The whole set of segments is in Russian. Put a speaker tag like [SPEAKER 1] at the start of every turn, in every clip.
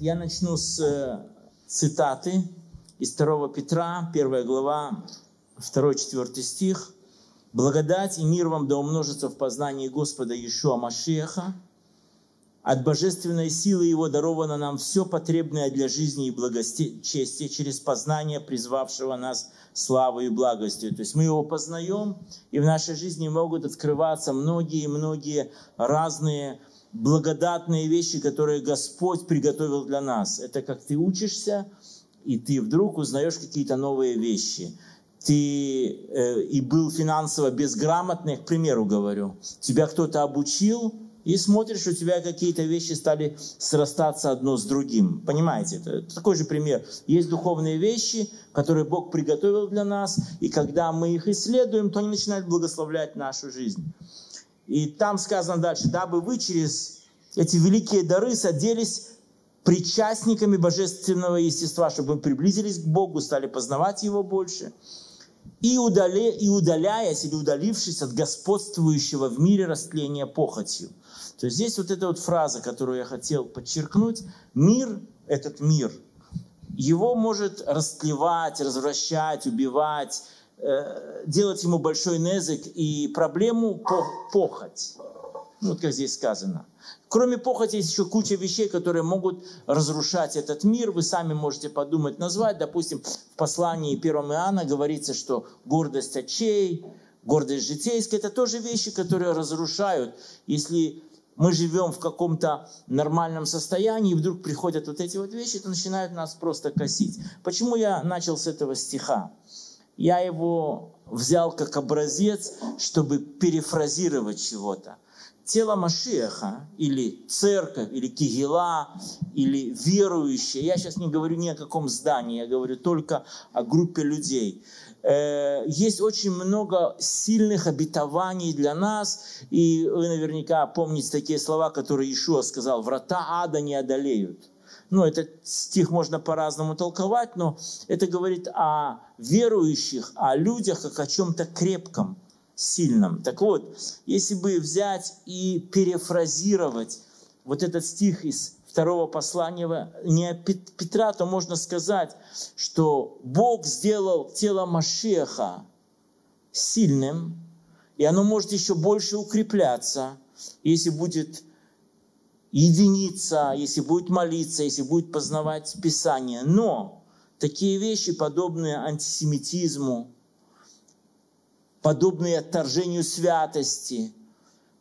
[SPEAKER 1] Я начну с э, цитаты из 2 Петра, 1 глава, 2-4 стих. «Благодать и мир вам да умножится в познании Господа Иешуа Машеха, от божественной силы Его даровано нам все потребное для жизни и благочестия через познание призвавшего нас славой и благостью. То есть мы Его познаем, и в нашей жизни могут открываться многие-многие разные благодатные вещи, которые Господь приготовил для нас. Это как ты учишься, и ты вдруг узнаешь какие-то новые вещи. Ты э, и был финансово безграмотный, к примеру говорю. Тебя кто-то обучил, и смотришь, у тебя какие-то вещи стали срастаться одно с другим. Понимаете, это такой же пример. Есть духовные вещи, которые Бог приготовил для нас, и когда мы их исследуем, то они начинают благословлять нашу жизнь. И там сказано дальше, дабы вы через эти великие дары соделись причастниками божественного естества, чтобы мы приблизились к Богу, стали познавать Его больше – и, удаля, и удаляясь или удалившись от господствующего в мире растления похотью. То есть здесь вот эта вот фраза, которую я хотел подчеркнуть, мир, этот мир, его может растлевать, развращать, убивать, делать ему большой незык и проблему похоть. Ну, вот как здесь сказано. Кроме похоти есть еще куча вещей, которые могут разрушать этот мир. Вы сами можете подумать, назвать. Допустим, в послании 1 Иоанна говорится, что гордость очей, гордость житейская, это тоже вещи, которые разрушают. Если мы живем в каком-то нормальном состоянии, и вдруг приходят вот эти вот вещи, то начинают нас просто косить. Почему я начал с этого стиха? Я его взял как образец, чтобы перефразировать чего-то тело Машеха, или церковь, или кигила, или верующие, я сейчас не говорю ни о каком здании, я говорю только о группе людей. Э, есть очень много сильных обетований для нас, и вы наверняка помните такие слова, которые Ишуа сказал, «Врата ада не одолеют». Ну, этот стих можно по-разному толковать, но это говорит о верующих, о людях, как о чем-то крепком – сильном. Так вот, если бы взять и перефразировать вот этот стих из второго послания не Петра, то можно сказать, что Бог сделал тело Машеха сильным, и оно может еще больше укрепляться, если будет единиться, если будет молиться, если будет познавать Писание. Но такие вещи, подобные антисемитизму, подобные отторжению святости,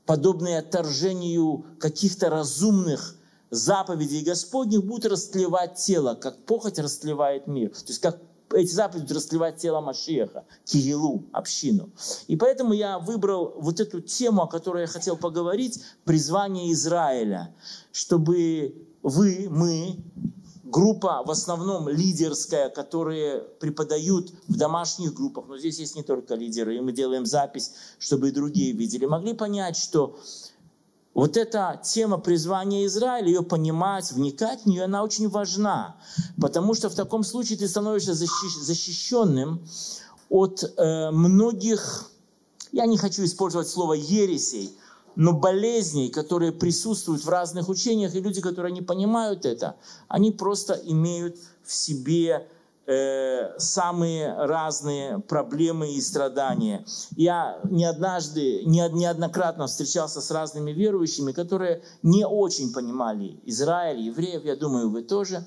[SPEAKER 1] подобные отторжению каких-то разумных заповедей Господних будут растлевать тело, как похоть растлевает мир. То есть как эти заповеди растлевать тело Машеха, Киелу, общину. И поэтому я выбрал вот эту тему, о которой я хотел поговорить, призвание Израиля, чтобы вы, мы группа в основном лидерская, которые преподают в домашних группах, но здесь есть не только лидеры, и мы делаем запись, чтобы и другие видели, могли понять, что вот эта тема призвания Израиля, ее понимать, вникать в нее, она очень важна, потому что в таком случае ты становишься защищенным от э, многих, я не хочу использовать слово ересей, но болезней, которые присутствуют в разных учениях, и люди, которые не понимают это, они просто имеют в себе э, самые разные проблемы и страдания. Я не однажды, не, неоднократно встречался с разными верующими, которые не очень понимали Израиль, евреев, я думаю, вы тоже.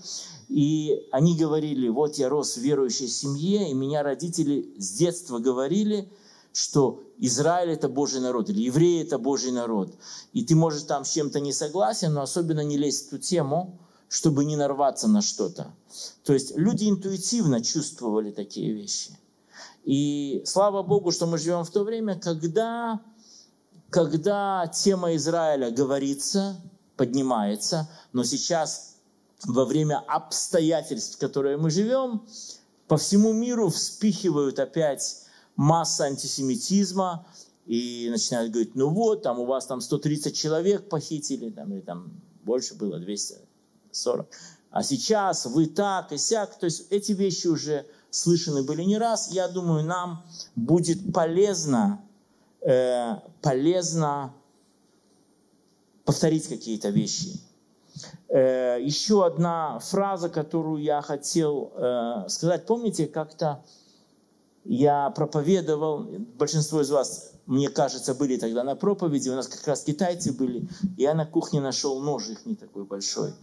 [SPEAKER 1] И они говорили, вот я рос в верующей семье, и меня родители с детства говорили – что Израиль это Божий народ, или евреи это Божий народ. И ты можешь там с чем-то не согласен, но особенно не лезть в ту тему, чтобы не нарваться на что-то. То есть люди интуитивно чувствовали такие вещи. И слава Богу, что мы живем в то время, когда, когда тема Израиля говорится, поднимается, но сейчас во время обстоятельств, в которые мы живем, по всему миру вспихивают опять масса антисемитизма, и начинают говорить, ну вот, там у вас там 130 человек похитили, там, или там больше было, 240. А сейчас вы так и сяк. То есть эти вещи уже слышаны были не раз. Я думаю, нам будет полезно, э, полезно повторить какие-то вещи. Э, еще одна фраза, которую я хотел э, сказать. Помните, как-то я проповедовал, большинство из вас, мне кажется, были тогда на проповеди, у нас как раз китайцы были, я на кухне нашел нож, их не такой большой.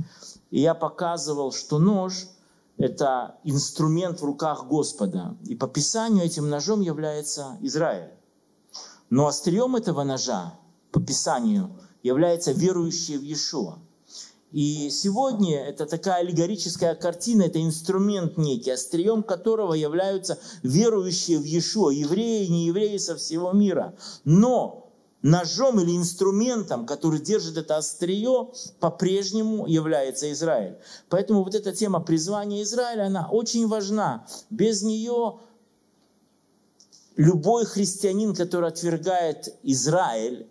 [SPEAKER 1] И я показывал, что нож – это инструмент в руках Господа. И по Писанию этим ножом является Израиль. Но острием этого ножа, по Писанию, является верующий в Иешуа. И сегодня это такая аллегорическая картина, это инструмент некий, острием которого являются верующие в Иешуа, евреи и неевреи со всего мира. Но ножом или инструментом, который держит это острие, по-прежнему является Израиль. Поэтому вот эта тема призвания Израиля, она очень важна. Без нее любой христианин, который отвергает Израиль,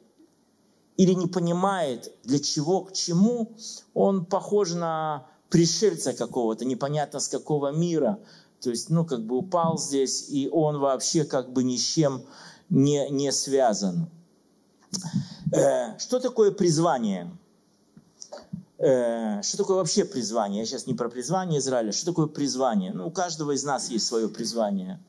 [SPEAKER 1] или не понимает, для чего, к чему, он похож на пришельца какого-то, непонятно с какого мира. То есть, ну, как бы упал здесь, и он вообще как бы ни с чем не, не связан. Э, что такое призвание? Э, что такое вообще призвание? Я сейчас не про призвание Израиля. Что такое призвание? Ну, у каждого из нас есть свое призвание.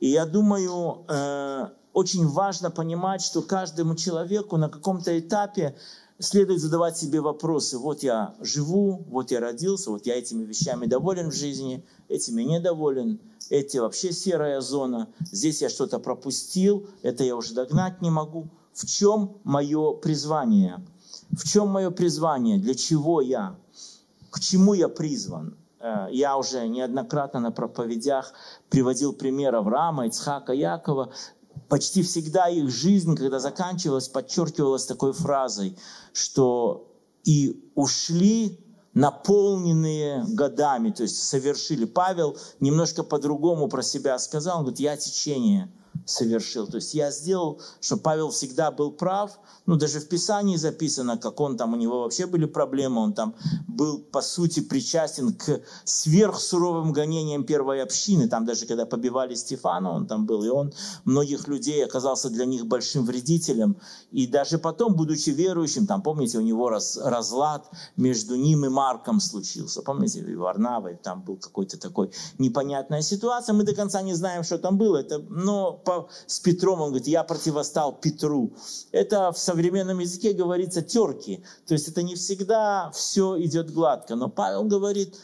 [SPEAKER 1] И я думаю, э, очень важно понимать, что каждому человеку на каком-то этапе следует задавать себе вопросы. Вот я живу, вот я родился, вот я этими вещами доволен в жизни, этими недоволен, эти вообще серая зона, здесь я что-то пропустил, это я уже догнать не могу. В чем мое призвание? В чем мое призвание? Для чего я? К чему я призван? Э, я уже неоднократно на проповедях приводил пример Авраама, Ицхака, Якова почти всегда их жизнь, когда заканчивалась, подчеркивалась такой фразой, что и ушли наполненные годами, то есть совершили. Павел немножко по-другому про себя сказал, он говорит, я течение совершил. То есть я сделал, что Павел всегда был прав, ну, даже в Писании записано, как он там, у него вообще были проблемы, он там был, по сути, причастен к сверхсуровым гонениям первой общины, там даже когда побивали Стефана, он там был, и он многих людей оказался для них большим вредителем, и даже потом, будучи верующим, там, помните, у него раз, разлад между ним и Марком случился, помните, и Варнавой, там был какой-то такой непонятная ситуация, мы до конца не знаем, что там было, это, но с Петром он говорит, я противостал Петру, это в современном языке говорится терки. То есть это не всегда все идет гладко. Но Павел говорит,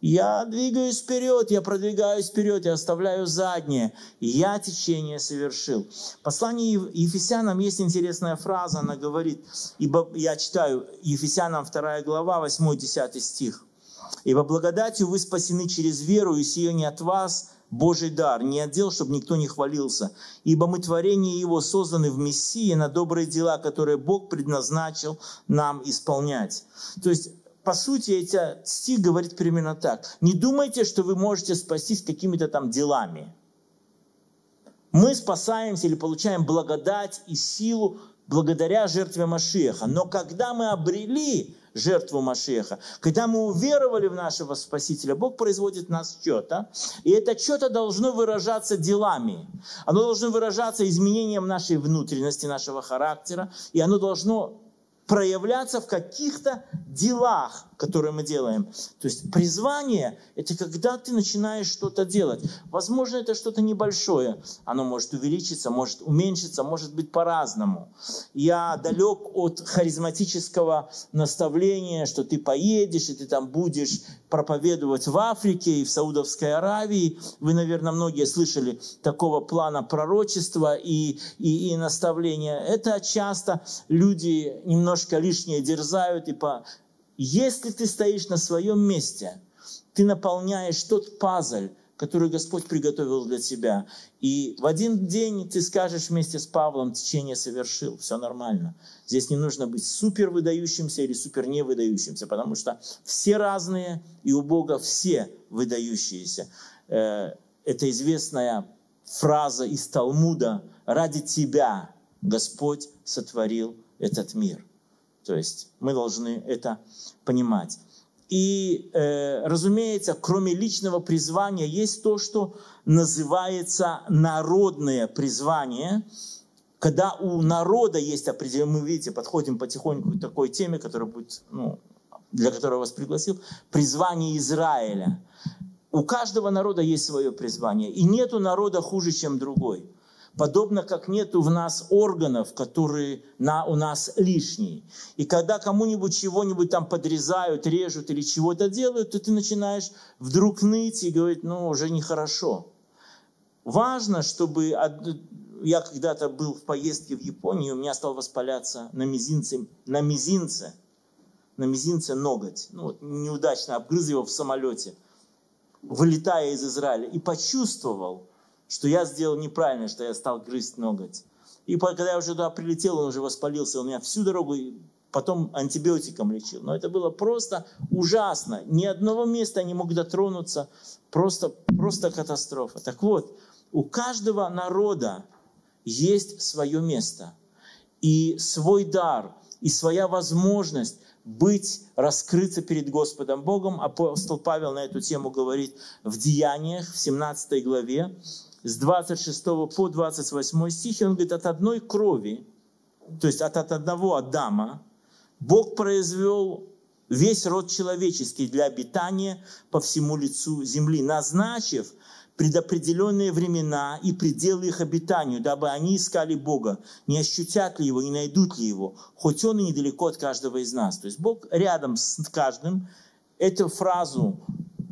[SPEAKER 1] я двигаюсь вперед, я продвигаюсь вперед, я оставляю заднее. Я течение совершил. В послании Ефесянам есть интересная фраза, она говорит, ибо я читаю Ефесянам 2 глава, 8-10 стих. «Ибо благодатью вы спасены через веру, и сие не от вас, Божий дар, не отдел, чтобы никто не хвалился. Ибо мы творение Его созданы в Мессии на добрые дела, которые Бог предназначил нам исполнять. То есть, по сути, этот стих говорит примерно так. Не думайте, что вы можете спастись какими-то там делами. Мы спасаемся или получаем благодать и силу благодаря жертве Машеха. Но когда мы обрели жертву Машеха. Когда мы уверовали в нашего Спасителя, Бог производит в нас что-то, и это что-то должно выражаться делами. Оно должно выражаться изменением нашей внутренности, нашего характера, и оно должно проявляться в каких-то делах, которые мы делаем. То есть призвание – это когда ты начинаешь что-то делать. Возможно, это что-то небольшое. Оно может увеличиться, может уменьшиться, может быть по-разному. Я далек от харизматического наставления, что ты поедешь, и ты там будешь проповедовать в Африке и в Саудовской Аравии. Вы, наверное, многие слышали такого плана пророчества и, и, и наставления. Это часто люди немножко лишнее дерзают и по если ты стоишь на своем месте, ты наполняешь тот пазл, который Господь приготовил для тебя. И в один день ты скажешь вместе с Павлом, течение совершил, все нормально. Здесь не нужно быть супер выдающимся или супер не выдающимся, потому что все разные, и у Бога все выдающиеся. Э, это известная фраза из Талмуда «Ради тебя Господь сотворил этот мир». То есть мы должны это понимать. И, э, разумеется, кроме личного призвания, есть то, что называется народное призвание, когда у народа есть определенное, мы видите, подходим потихоньку к такой теме, которая будет ну, для которого вас пригласил, призвание Израиля. У каждого народа есть свое призвание. И нету народа хуже, чем другой. Подобно как нету в нас органов, которые на, у нас лишние. И когда кому-нибудь чего-нибудь там подрезают, режут или чего-то делают, то ты начинаешь вдруг ныть и говорить, ну, уже нехорошо. Важно, чтобы... Я когда-то был в поездке в Японию, у меня стал воспаляться на мизинце, на мизинце, на мизинце ноготь. Ну, вот, неудачно обгрыз его в самолете, вылетая из Израиля. И почувствовал, что я сделал неправильно, что я стал грызть ноготь. И когда я уже туда прилетел, он уже воспалился, он меня всю дорогу потом антибиотиком лечил. Но это было просто ужасно. Ни одного места не мог дотронуться. Просто, просто катастрофа. Так вот, у каждого народа есть свое место и свой дар, и своя возможность быть, раскрыться перед Господом Богом. Апостол Павел на эту тему говорит в Деяниях, в 17 главе с 26 по 28 стих, он говорит, от одной крови, то есть от, от одного Адама, Бог произвел весь род человеческий для обитания по всему лицу земли, назначив предопределенные времена и пределы их обитанию, дабы они искали Бога, не ощутят ли Его, не найдут ли Его, хоть Он и недалеко от каждого из нас. То есть Бог рядом с каждым. Эту фразу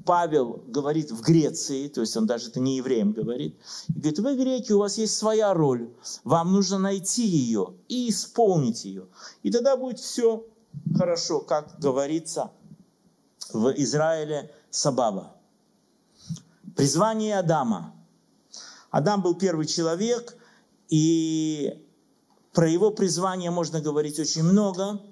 [SPEAKER 1] Павел говорит в Греции, то есть он даже это не евреям говорит, и говорит, вы греки, у вас есть своя роль, вам нужно найти ее и исполнить ее. И тогда будет все хорошо, как говорится в Израиле Сабаба. Призвание Адама. Адам был первый человек, и про его призвание можно говорить очень много.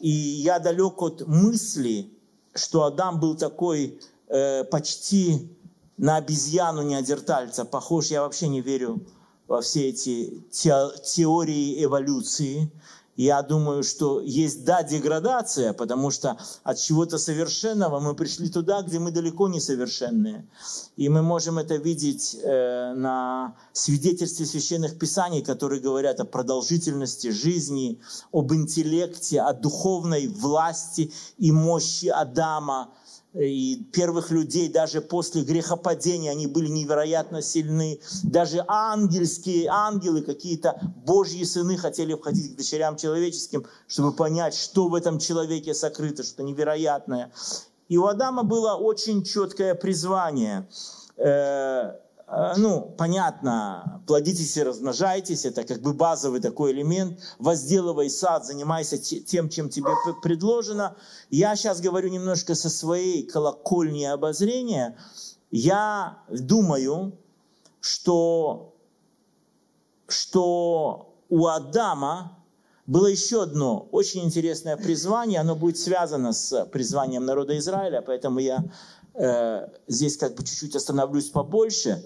[SPEAKER 1] И я далек от мысли, что Адам был такой э, почти на обезьяну неандертальца похож. Я вообще не верю во все эти теории эволюции. Я думаю, что есть, да, деградация, потому что от чего-то совершенного мы пришли туда, где мы далеко не совершенные. И мы можем это видеть э, на свидетельстве священных писаний, которые говорят о продолжительности жизни, об интеллекте, о духовной власти и мощи Адама – и первых людей даже после грехопадения они были невероятно сильны. Даже ангельские, ангелы, какие-то божьи сыны хотели входить к дочерям человеческим, чтобы понять, что в этом человеке сокрыто, что невероятное. И у Адама было очень четкое призвание э, ну, понятно, плодитесь и размножайтесь, это как бы базовый такой элемент. Возделывай сад, занимайся тем, чем тебе предложено. Я сейчас говорю немножко со своей колокольни обозрения. Я думаю, что, что у Адама было еще одно очень интересное призвание, оно будет связано с призванием народа Израиля, поэтому я э, здесь как бы чуть-чуть остановлюсь побольше.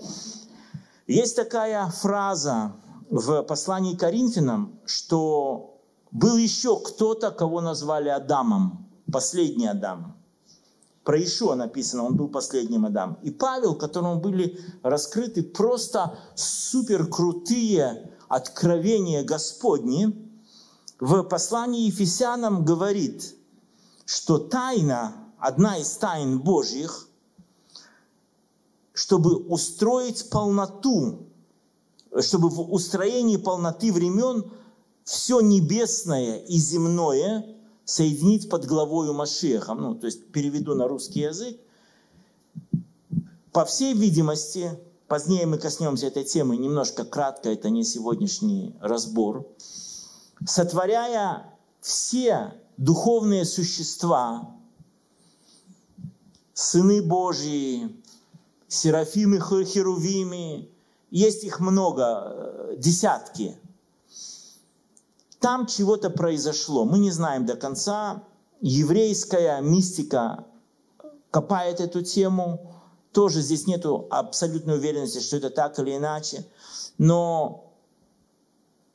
[SPEAKER 1] Есть такая фраза в послании Коринфянам, что был еще кто-то, кого назвали Адамом, последний Адам. Про Ишуа написано, он был последним Адам. И Павел, которому были раскрыты просто супер крутые откровения Господни, в послании Ефесянам говорит, что тайна одна из тайн Божьих, чтобы устроить полноту, чтобы в устроении полноты времен все небесное и земное соединить под главою Машеха. Ну, то есть переведу на русский язык. По всей видимости, позднее мы коснемся этой темы немножко кратко, это не сегодняшний разбор. Сотворяя все духовные существа, сыны Божьи, серафимы, херувимы, есть их много, э, десятки. Там чего-то произошло, мы не знаем до конца. Еврейская мистика копает эту тему, тоже здесь нет абсолютной уверенности, что это так или иначе. Но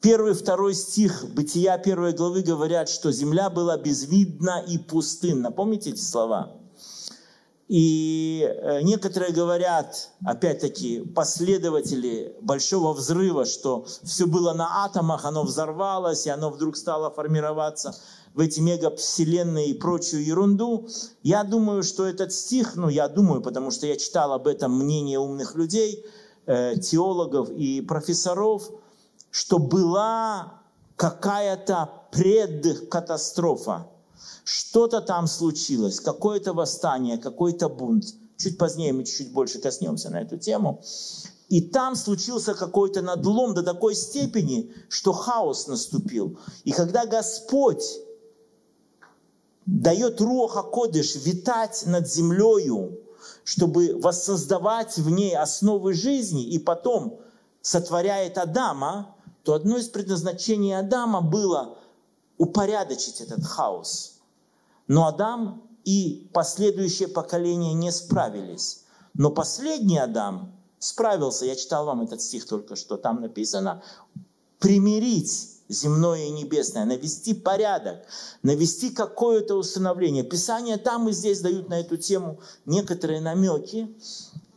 [SPEAKER 1] первый, второй стих Бытия первой главы говорят, что земля была безвидна и пустынна. Помните эти слова? И э, некоторые говорят, опять-таки, последователи Большого Взрыва, что все было на атомах, оно взорвалось, и оно вдруг стало формироваться в эти мегавселенные и прочую ерунду. Я думаю, что этот стих, ну я думаю, потому что я читал об этом мнение умных людей, э, теологов и профессоров, что была какая-то предкатастрофа, что-то там случилось, какое-то восстание, какой-то бунт. Чуть позднее мы чуть-чуть больше коснемся на эту тему. И там случился какой-то надлом до такой степени, что хаос наступил. И когда Господь дает Руаха Кодыш витать над землею, чтобы воссоздавать в ней основы жизни, и потом сотворяет Адама, то одно из предназначений Адама было упорядочить этот хаос – но Адам и последующее поколение не справились. Но последний Адам справился. Я читал вам этот стих только что. Там написано примирить земное и небесное, навести порядок, навести какое-то установление. Писания там и здесь дают на эту тему некоторые намеки.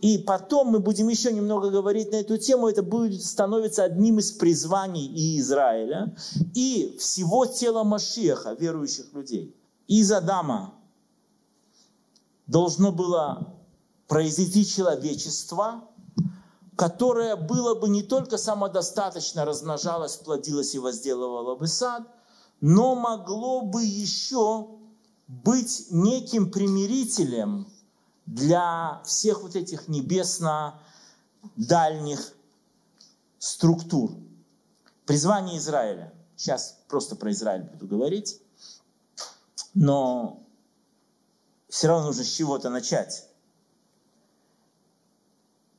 [SPEAKER 1] И потом мы будем еще немного говорить на эту тему. Это будет становиться одним из призваний и Израиля, и всего тела Машеха, верующих людей из Адама должно было произойти человечество, которое было бы не только самодостаточно, размножалось, плодилось и возделывало бы сад, но могло бы еще быть неким примирителем для всех вот этих небесно-дальних структур. Призвание Израиля. Сейчас просто про Израиль буду говорить но все равно нужно с чего-то начать.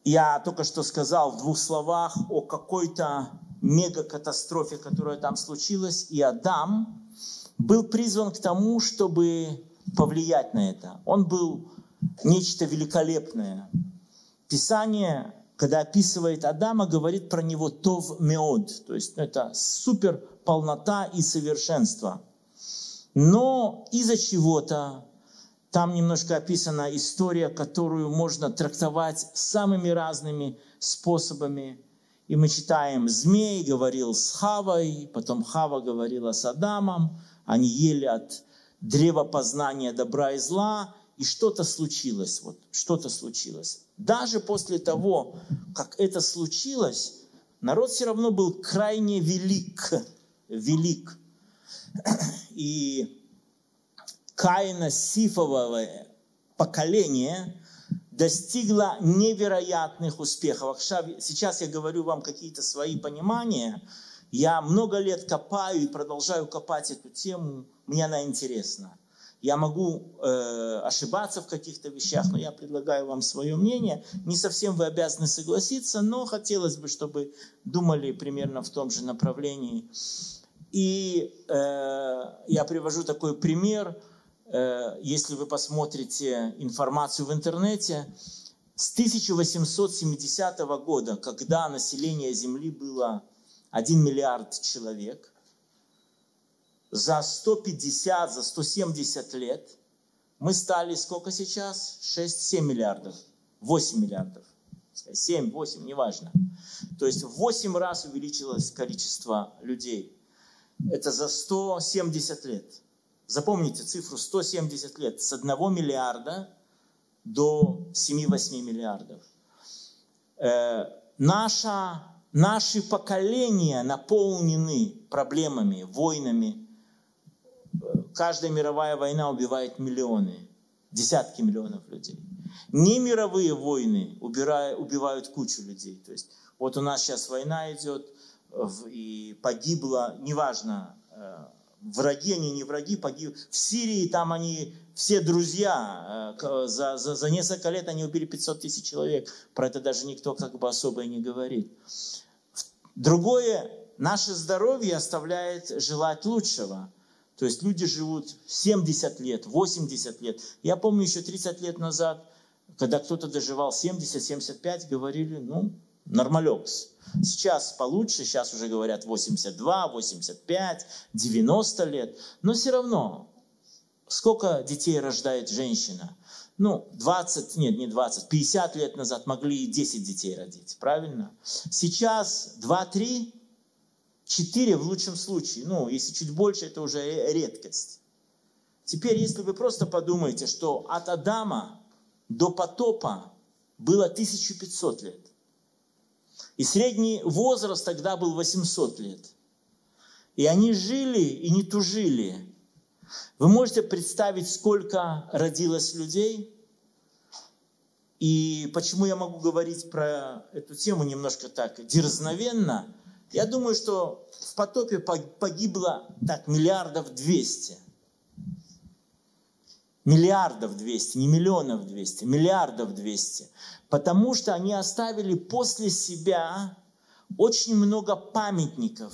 [SPEAKER 1] Я только что сказал в двух словах о какой-то мегакатастрофе, которая там случилась, и Адам был призван к тому, чтобы повлиять на это. Он был нечто великолепное. Писание, когда описывает Адама, говорит про него тов меод, то есть это супер полнота и совершенство – но из-за чего-то там немножко описана история, которую можно трактовать самыми разными способами. И мы читаем, змей говорил с Хавой, потом Хава говорила с Адамом, они ели от древа познания добра и зла, и что-то случилось, вот что-то случилось. Даже после того, как это случилось, народ все равно был крайне велик, велик. И Каина Сифового поколение достигло невероятных успехов. Сейчас я говорю вам какие-то свои понимания. Я много лет копаю и продолжаю копать эту тему. Мне она интересна. Я могу э, ошибаться в каких-то вещах, но я предлагаю вам свое мнение. Не совсем вы обязаны согласиться, но хотелось бы, чтобы думали примерно в том же направлении. И э, я привожу такой пример, э, если вы посмотрите информацию в интернете, с 1870 года, когда население Земли было 1 миллиард человек, за 150, за 170 лет мы стали сколько сейчас? 6-7 миллиардов, 8 миллиардов. 7, 8, неважно. То есть в 8 раз увеличилось количество людей. Это за 170 лет. Запомните цифру 170 лет. С 1 миллиарда до 7-8 миллиардов. Э, наша, наши поколения наполнены проблемами, войнами. Каждая мировая война убивает миллионы, десятки миллионов людей. Не мировые войны убирают, убивают кучу людей. То есть вот у нас сейчас война идет – и погибло, неважно, э, враги они, не враги, погиб. В Сирии там они все друзья, э, за, за, за несколько лет они убили 500 тысяч человек. Про это даже никто как бы особо и не говорит. Другое, наше здоровье оставляет желать лучшего. То есть люди живут 70 лет, 80 лет. Я помню еще 30 лет назад, когда кто-то доживал 70-75, говорили, ну, нормалекс. Сейчас получше, сейчас уже говорят 82, 85, 90 лет. Но все равно, сколько детей рождает женщина? ну, 20, нет, не 20, 50 лет назад могли и 10 детей родить, правильно? Сейчас 2-3, 4 в лучшем случае, ну, если чуть больше, это уже редкость. Теперь, если вы просто подумаете, что от Адама до потопа было 1500 лет, и средний возраст тогда был 800 лет, и они жили и не тужили, вы можете представить, сколько родилось людей? И почему я могу говорить про эту тему немножко так дерзновенно? Я думаю, что в потопе погибло так миллиардов двести. Миллиардов двести, не миллионов двести, миллиардов двести. Потому что они оставили после себя очень много памятников.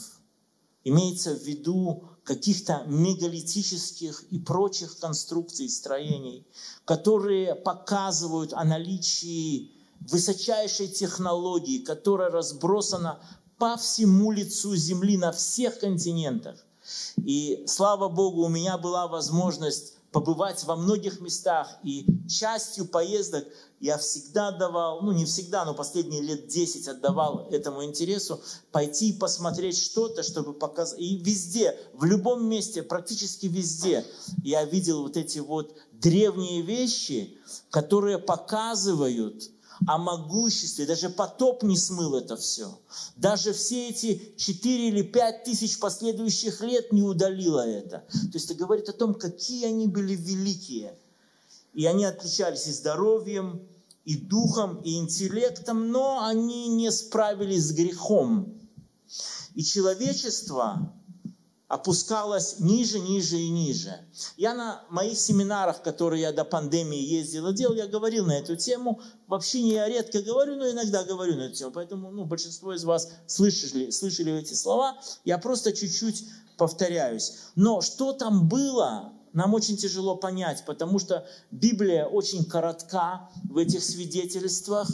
[SPEAKER 1] Имеется в виду каких-то мегалитических и прочих конструкций строений, которые показывают о наличии высочайшей технологии, которая разбросана по всему лицу Земли на всех континентах. И слава Богу, у меня была возможность побывать во многих местах, и частью поездок я всегда давал, ну не всегда, но последние лет 10 отдавал этому интересу, пойти и посмотреть что-то, чтобы показать. И везде, в любом месте, практически везде я видел вот эти вот древние вещи, которые показывают о могуществе. Даже потоп не смыл это все. Даже все эти 4 или 5 тысяч последующих лет не удалило это. То есть это говорит о том, какие они были великие. И они отличались и здоровьем, и духом, и интеллектом, но они не справились с грехом. И человечество опускалась ниже, ниже и ниже. Я на моих семинарах, которые я до пандемии ездил и делал, я говорил на эту тему. Вообще не я редко говорю, но иногда говорю на эту тему. Поэтому ну, большинство из вас слышали, слышали эти слова. Я просто чуть-чуть повторяюсь. Но что там было, нам очень тяжело понять, потому что Библия очень коротка в этих свидетельствах.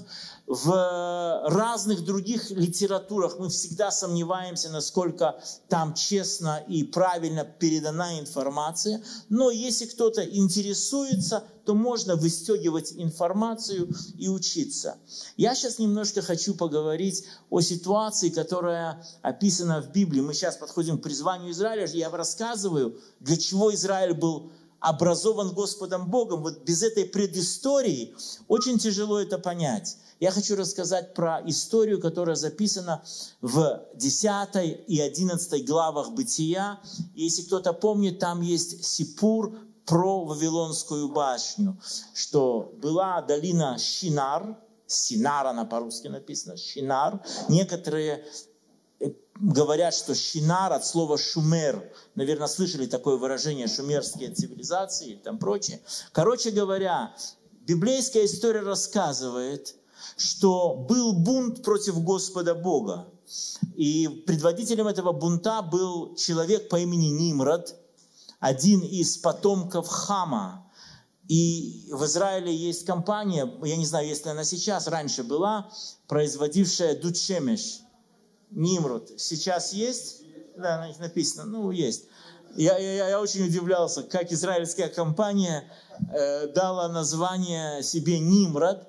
[SPEAKER 1] В разных других литературах мы всегда сомневаемся, насколько там честно и правильно передана информация. Но если кто-то интересуется, то можно выстегивать информацию и учиться. Я сейчас немножко хочу поговорить о ситуации, которая описана в Библии. Мы сейчас подходим к призванию Израиля. Я рассказываю, для чего Израиль был образован Господом Богом. Вот без этой предыстории очень тяжело это понять. Я хочу рассказать про историю, которая записана в 10 и 11 главах Бытия. Если кто-то помнит, там есть Сипур про Вавилонскую башню, что была долина Шинар, Синар она по-русски написано, Шинар. Некоторые э, говорят, что Шинар от слова шумер, наверное, слышали такое выражение, шумерские цивилизации и там прочее. Короче говоря, библейская история рассказывает, что был бунт против Господа Бога. И предводителем этого бунта был человек по имени Нимрод, один из потомков Хама. И в Израиле есть компания, я не знаю, если она сейчас, раньше была, производившая дучемеш, Нимрод. Сейчас есть? Да, на них написано, ну, есть. Я, я, я очень удивлялся, как израильская компания э, дала название себе Нимрод.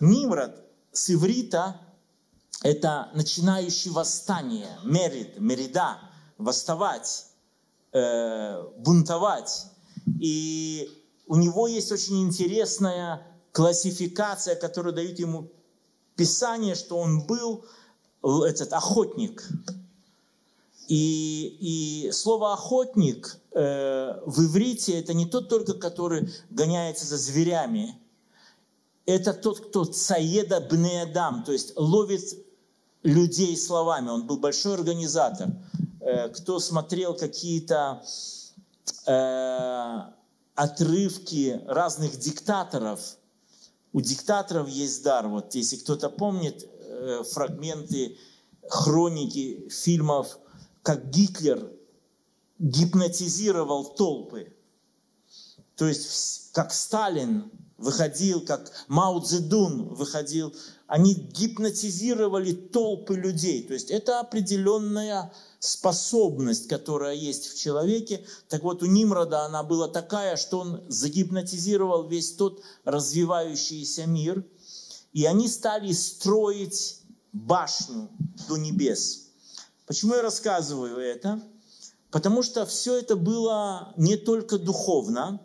[SPEAKER 1] Нимрод с иврита – это начинающий восстание, мерид, мерида, восставать э, бунтовать. И у него есть очень интересная классификация, которую дают ему Писание, что он был этот охотник. И, и слово охотник э, в иврите это не тот только, который гоняется за зверями. Это тот, кто цаеда бнеадам, то есть ловит людей словами. Он был большой организатор. Э, кто смотрел какие-то э, отрывки разных диктаторов, у диктаторов есть дар. Вот если кто-то помнит э, фрагменты хроники фильмов, как Гитлер гипнотизировал толпы. То есть как Сталин выходил, как Мао Цзэдун выходил они гипнотизировали толпы людей. То есть это определенная способность, которая есть в человеке. Так вот, у Нимрода она была такая, что он загипнотизировал весь тот развивающийся мир. И они стали строить башню до небес. Почему я рассказываю это? Потому что все это было не только духовно,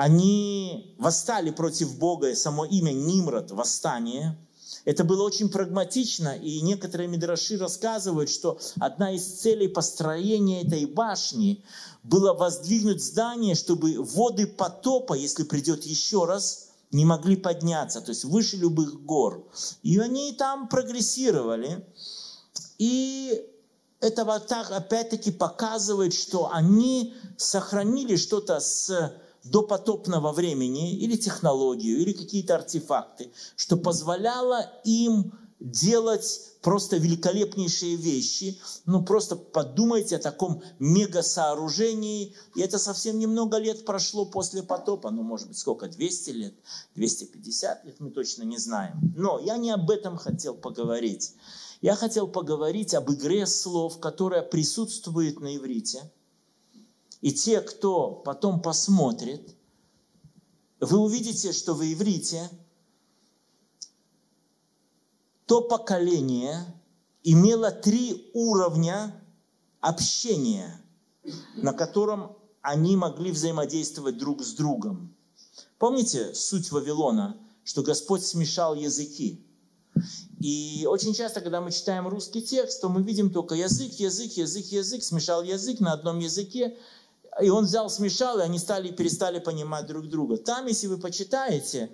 [SPEAKER 1] они восстали против Бога, и само имя Нимрод, восстание, это было очень прагматично, и некоторые мидраши рассказывают, что одна из целей построения этой башни было воздвигнуть здание, чтобы воды потопа, если придет еще раз, не могли подняться, то есть выше любых гор. И они там прогрессировали. И это вот так опять-таки показывает, что они сохранили что-то с допотопного времени или технологию, или какие-то артефакты, что позволяло им делать просто великолепнейшие вещи. Ну, просто подумайте о таком мега-сооружении. И это совсем немного лет прошло после потопа. Ну, может быть, сколько? 200 лет? 250 лет? Мы точно не знаем. Но я не об этом хотел поговорить. Я хотел поговорить об игре слов, которая присутствует на иврите – и те, кто потом посмотрит, вы увидите, что в иврите то поколение имело три уровня общения, на котором они могли взаимодействовать друг с другом. Помните суть Вавилона, что Господь смешал языки? И очень часто, когда мы читаем русский текст, то мы видим только язык, язык, язык, язык, смешал язык на одном языке, и он взял, смешал, и они стали, перестали понимать друг друга. Там, если вы почитаете,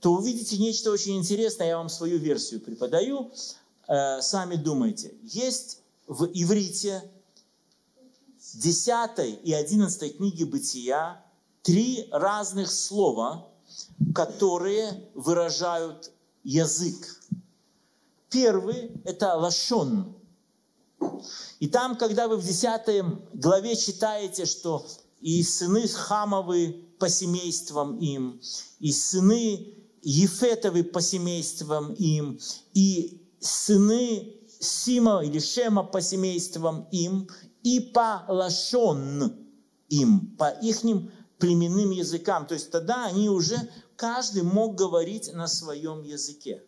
[SPEAKER 1] то увидите нечто очень интересное. Я вам свою версию преподаю. Э, сами думайте. Есть в иврите 10 и 11 книги Бытия три разных слова, которые выражают язык. Первый – это лашон, и там, когда вы в 10 главе читаете, что и сыны Хамовы по семействам им, и сыны Ефетовы по семействам им, и сыны Сима или Шема по семействам им, и по Лашон им, по ихним племенным языкам. То есть тогда они уже, каждый мог говорить на своем языке.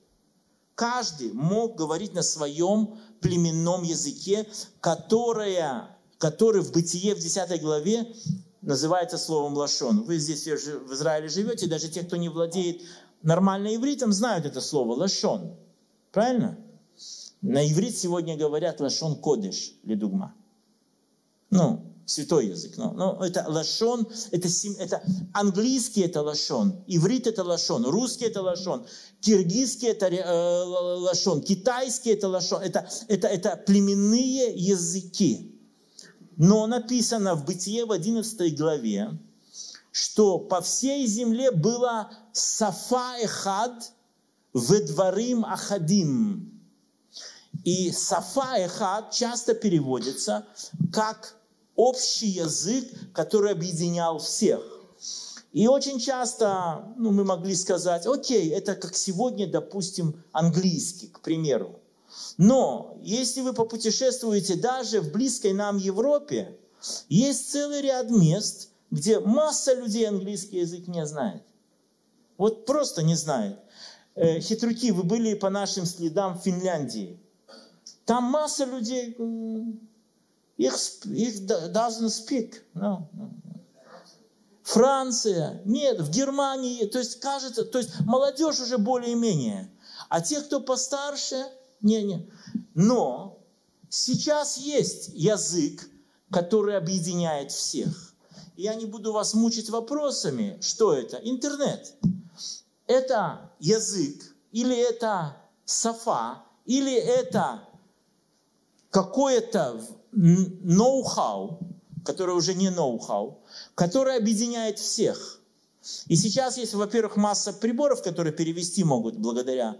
[SPEAKER 1] Каждый мог говорить на своем племенном языке, которое, который в Бытие в 10 главе называется словом лашон. Вы здесь в Израиле живете, даже те, кто не владеет нормально ивритом, знают это слово лашон. Правильно? На иврит сегодня говорят лашон кодеш, ледугма. Ну, святой язык. Но, но это лашон, это, это английский это лашон, иврит это лашон, русский это лашон, киргизский это э, лашон, китайский это лашон. Это, это, это племенные языки. Но написано в Бытие в 11 главе, что по всей земле было сафа эхад ведварим ахадим. И сафа эхад часто переводится как общий язык, который объединял всех. И очень часто ну, мы могли сказать, окей, это как сегодня, допустим, английский, к примеру. Но если вы попутешествуете даже в близкой нам Европе, есть целый ряд мест, где масса людей английский язык не знает. Вот просто не знает. Э, хитруки, вы были по нашим следам в Финляндии. Там масса людей их, их doesn't speak. No. Франция, нет, в Германии, то есть кажется, то есть молодежь уже более-менее, а те, кто постарше, не-не. Но сейчас есть язык, который объединяет всех. Я не буду вас мучить вопросами, что это? Интернет. Это язык, или это сафа, или это какое-то ноу-хау, которое уже не ноу-хау, которое объединяет всех. И сейчас есть, во-первых, масса приборов, которые перевести могут благодаря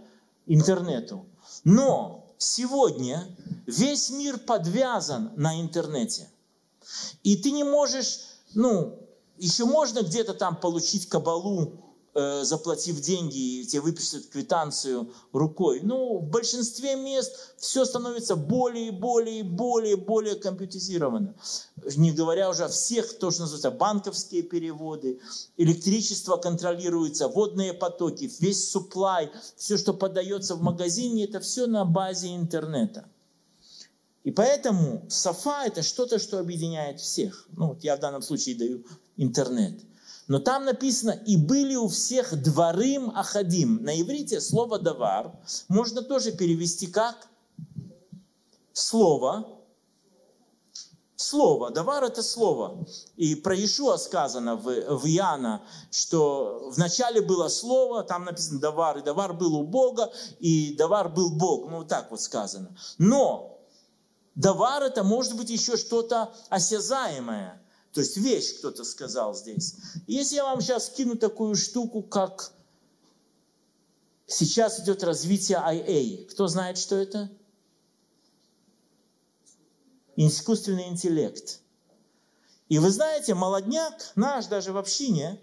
[SPEAKER 1] интернету. Но сегодня весь мир подвязан на интернете. И ты не можешь, ну, еще можно где-то там получить кабалу заплатив деньги, и тебе выпишут квитанцию рукой. Ну, в большинстве мест все становится более и более и более более компьютеризировано. Не говоря уже о всех, то, что называется банковские переводы, электричество контролируется, водные потоки, весь supply, все, что подается в магазине, это все на базе интернета. И поэтому Сафа – это что-то, что объединяет всех. Ну, вот я в данном случае даю интернет. Но там написано, и были у всех дворым ахадим. На иврите слово давар можно тоже перевести как слово. Слово. Давар это слово. И про Иешуа сказано в, в Иоанна, что вначале было слово, там написано давар, и давар был у Бога, и давар был Бог. Ну, вот так вот сказано. Но Давар это может быть еще что-то осязаемое. То есть вещь, кто-то сказал здесь. Если я вам сейчас кину такую штуку, как сейчас идет развитие IA. Кто знает, что это? Искусственный интеллект. И вы знаете, молодняк наш даже в общине,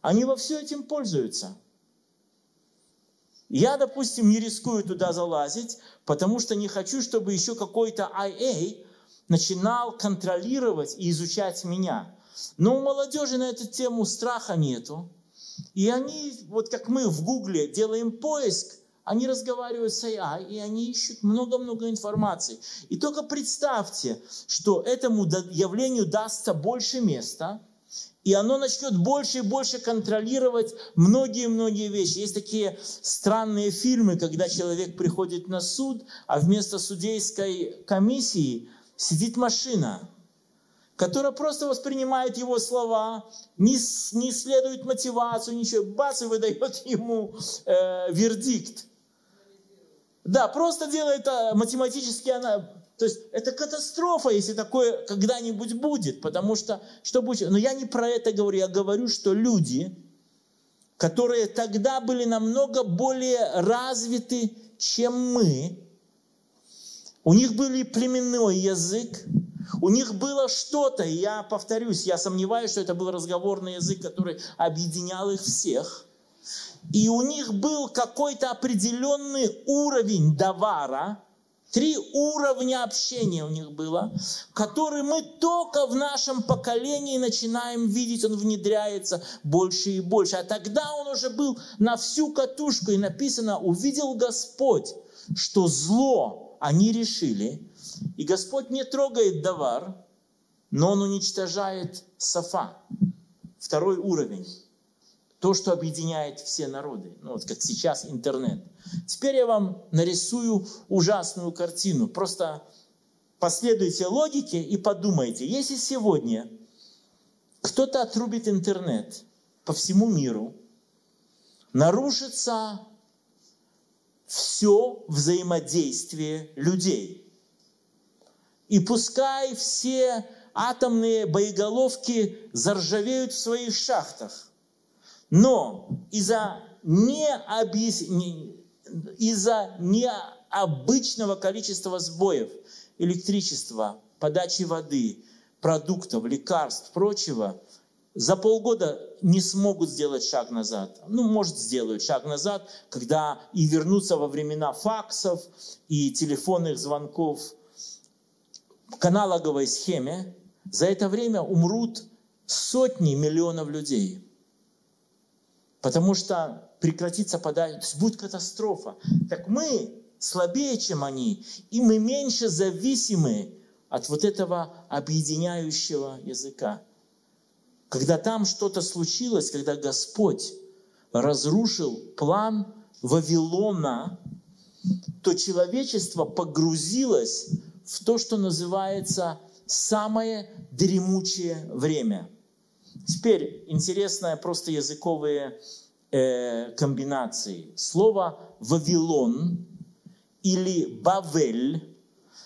[SPEAKER 1] они во все этим пользуются. Я, допустим, не рискую туда залазить, потому что не хочу, чтобы еще какой-то IA начинал контролировать и изучать меня. Но у молодежи на эту тему страха нету. И они, вот как мы в Гугле делаем поиск, они разговаривают с AI, и они ищут много-много информации. И только представьте, что этому явлению дастся больше места – и оно начнет больше и больше контролировать многие-многие вещи. Есть такие странные фильмы, когда человек приходит на суд, а вместо судейской комиссии сидит машина, которая просто воспринимает его слова, не, не следует мотивацию, ничего, бац, и выдает ему э, вердикт. Да, просто делает а, математически она то есть это катастрофа, если такое когда-нибудь будет, потому что, что будет? Но я не про это говорю, я говорю, что люди, которые тогда были намного более развиты, чем мы, у них был племенной язык, у них было что-то, и я повторюсь, я сомневаюсь, что это был разговорный язык, который объединял их всех. И у них был какой-то определенный уровень давара, Три уровня общения у них было, которые мы только в нашем поколении начинаем видеть, он внедряется больше и больше. А тогда он уже был на всю катушку, и написано, увидел Господь, что зло они решили, и Господь не трогает давар, но он уничтожает сафа, второй уровень то, что объединяет все народы. Ну, вот как сейчас интернет. Теперь я вам нарисую ужасную картину. Просто последуйте логике и подумайте, если сегодня кто-то отрубит интернет по всему миру, нарушится все взаимодействие людей. И пускай все атомные боеголовки заржавеют в своих шахтах – но из-за необъяс... из-за необычного количества сбоев электричества, подачи воды, продуктов, лекарств, прочего, за полгода не смогут сделать шаг назад. Ну, может, сделают шаг назад, когда и вернутся во времена факсов и телефонных звонков. В аналоговой схеме за это время умрут сотни миллионов людей – потому что прекратится подача, будет катастрофа. Так мы слабее, чем они, и мы меньше зависимы от вот этого объединяющего языка. Когда там что-то случилось, когда Господь разрушил план Вавилона, то человечество погрузилось в то, что называется самое дремучее время – Теперь интересные просто языковые э, комбинации. Слово «Вавилон» или «Бавель»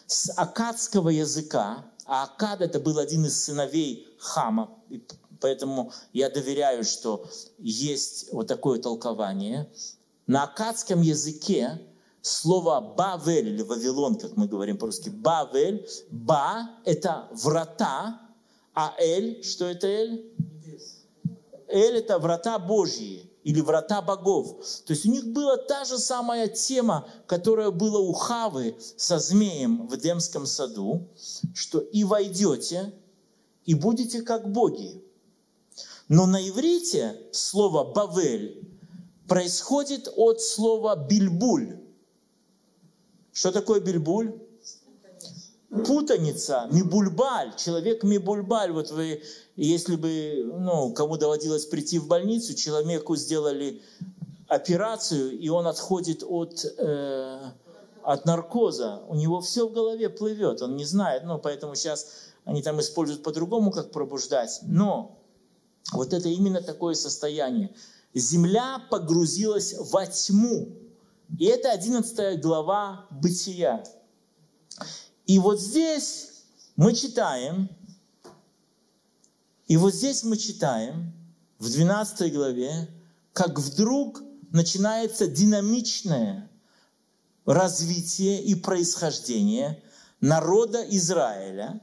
[SPEAKER 1] с акадского языка, а Акад это был один из сыновей Хама, поэтому я доверяю, что есть вот такое толкование. На акадском языке слово Бавель или Вавилон, как мы говорим по-русски, Бавель, Ба – это врата, а Эль, что это Эль? Эль – это врата Божьи. или врата богов. То есть у них была та же самая тема, которая была у Хавы со змеем в Эдемском саду, что и войдете, и будете как боги. Но на иврите слово «бавель» происходит от слова «бильбуль». Что такое бильбуль? Путаница, мибульбаль, человек мибульбаль. Вот вы если бы, ну, кому доводилось прийти в больницу, человеку сделали операцию, и он отходит от, э, от наркоза, у него все в голове плывет, он не знает, ну, поэтому сейчас они там используют по-другому, как пробуждать. Но вот это именно такое состояние. Земля погрузилась во тьму. И это 11 глава Бытия. И вот здесь мы читаем, и вот здесь мы читаем, в 12 главе, как вдруг начинается динамичное развитие и происхождение народа Израиля,